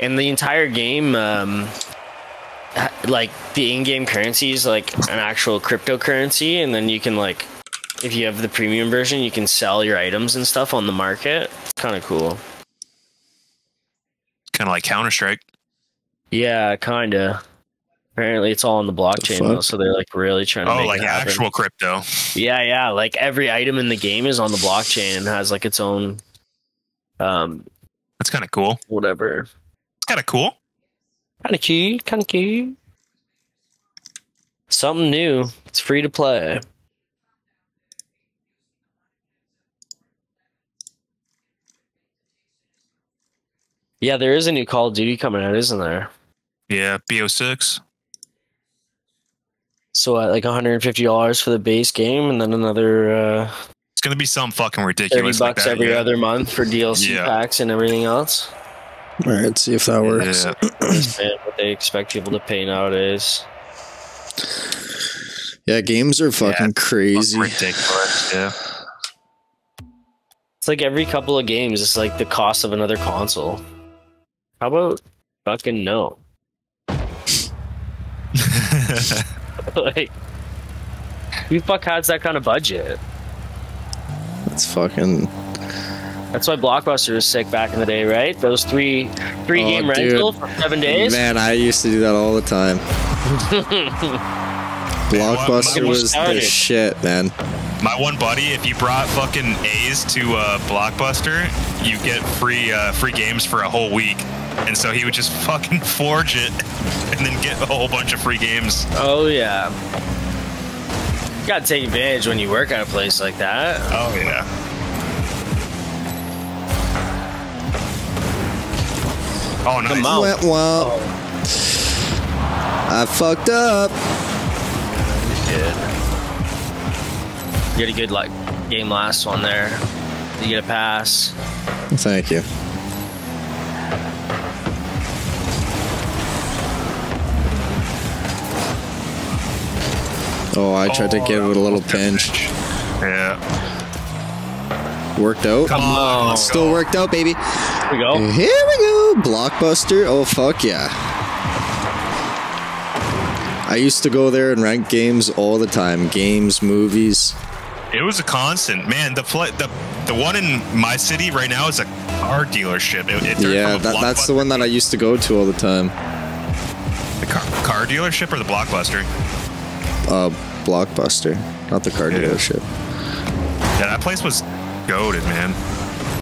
And the entire game, um, like the in-game currency is like an actual cryptocurrency, and then you can like, if you have the premium version, you can sell your items and stuff on the market. It's Kind of cool. Kind of like Counter Strike. Yeah, kinda. Apparently, it's all on the blockchain though, so they're like really trying to Oh, like it actual crypto. Yeah, yeah. Like every item in the game is on the blockchain and has like its own, um, That's kind of cool. whatever. It's kind of cool. Kind of cute. Kind of cute. Something new. It's free to play. Yeah, there is a new Call of Duty coming out, isn't there? Yeah, BO6. So at like $150 for the base game, and then another uh, It's gonna be some fucking 30 ridiculous. like bucks that, every yeah. other month for DLC Yeah. packs and everything else. All right, see if that works. Yeah. What they expect people to pay nowadays. Yeah, games are fucking crazy. Ridiculous. Yeah. It's like every couple of games, it's like the cost of another console. How about fucking no? like, who the fuck has that kind of budget? It's fucking. That's why Blockbuster was sick back in the day, right? Those three three Oh, game dude. rental for seven days. Man, I used to do that all the time. Blockbuster Get was the shit, man. My one buddy, if you brought fucking A's to uh, Blockbuster, you get free uh, free games for a whole week. And so he would just fucking forge it and then get a whole bunch of free games. Oh yeah. You gotta take advantage when you work at a place like that. Oh yeah. Oh nice. Come on. Went well. I fucked up. Good. You had a good like game last one there. You get a pass. Thank you. Oh, I tried to give it a little oh, pinch. Yeah. Worked out. Come on. Still go. worked out, baby. Here we go. Here we go. Blockbuster. Oh, fuck yeah. I used to go there and rent games all the time. Games, movies. It was a constant, man. The pla the the one in my city right now is a car dealership. It, it Yeah, that, that's the one that I used to go to all the time. The car, car dealership or the blockbuster? Uh, Blockbuster, not the car Yeah. dealership. Yeah, that place was goaded, man.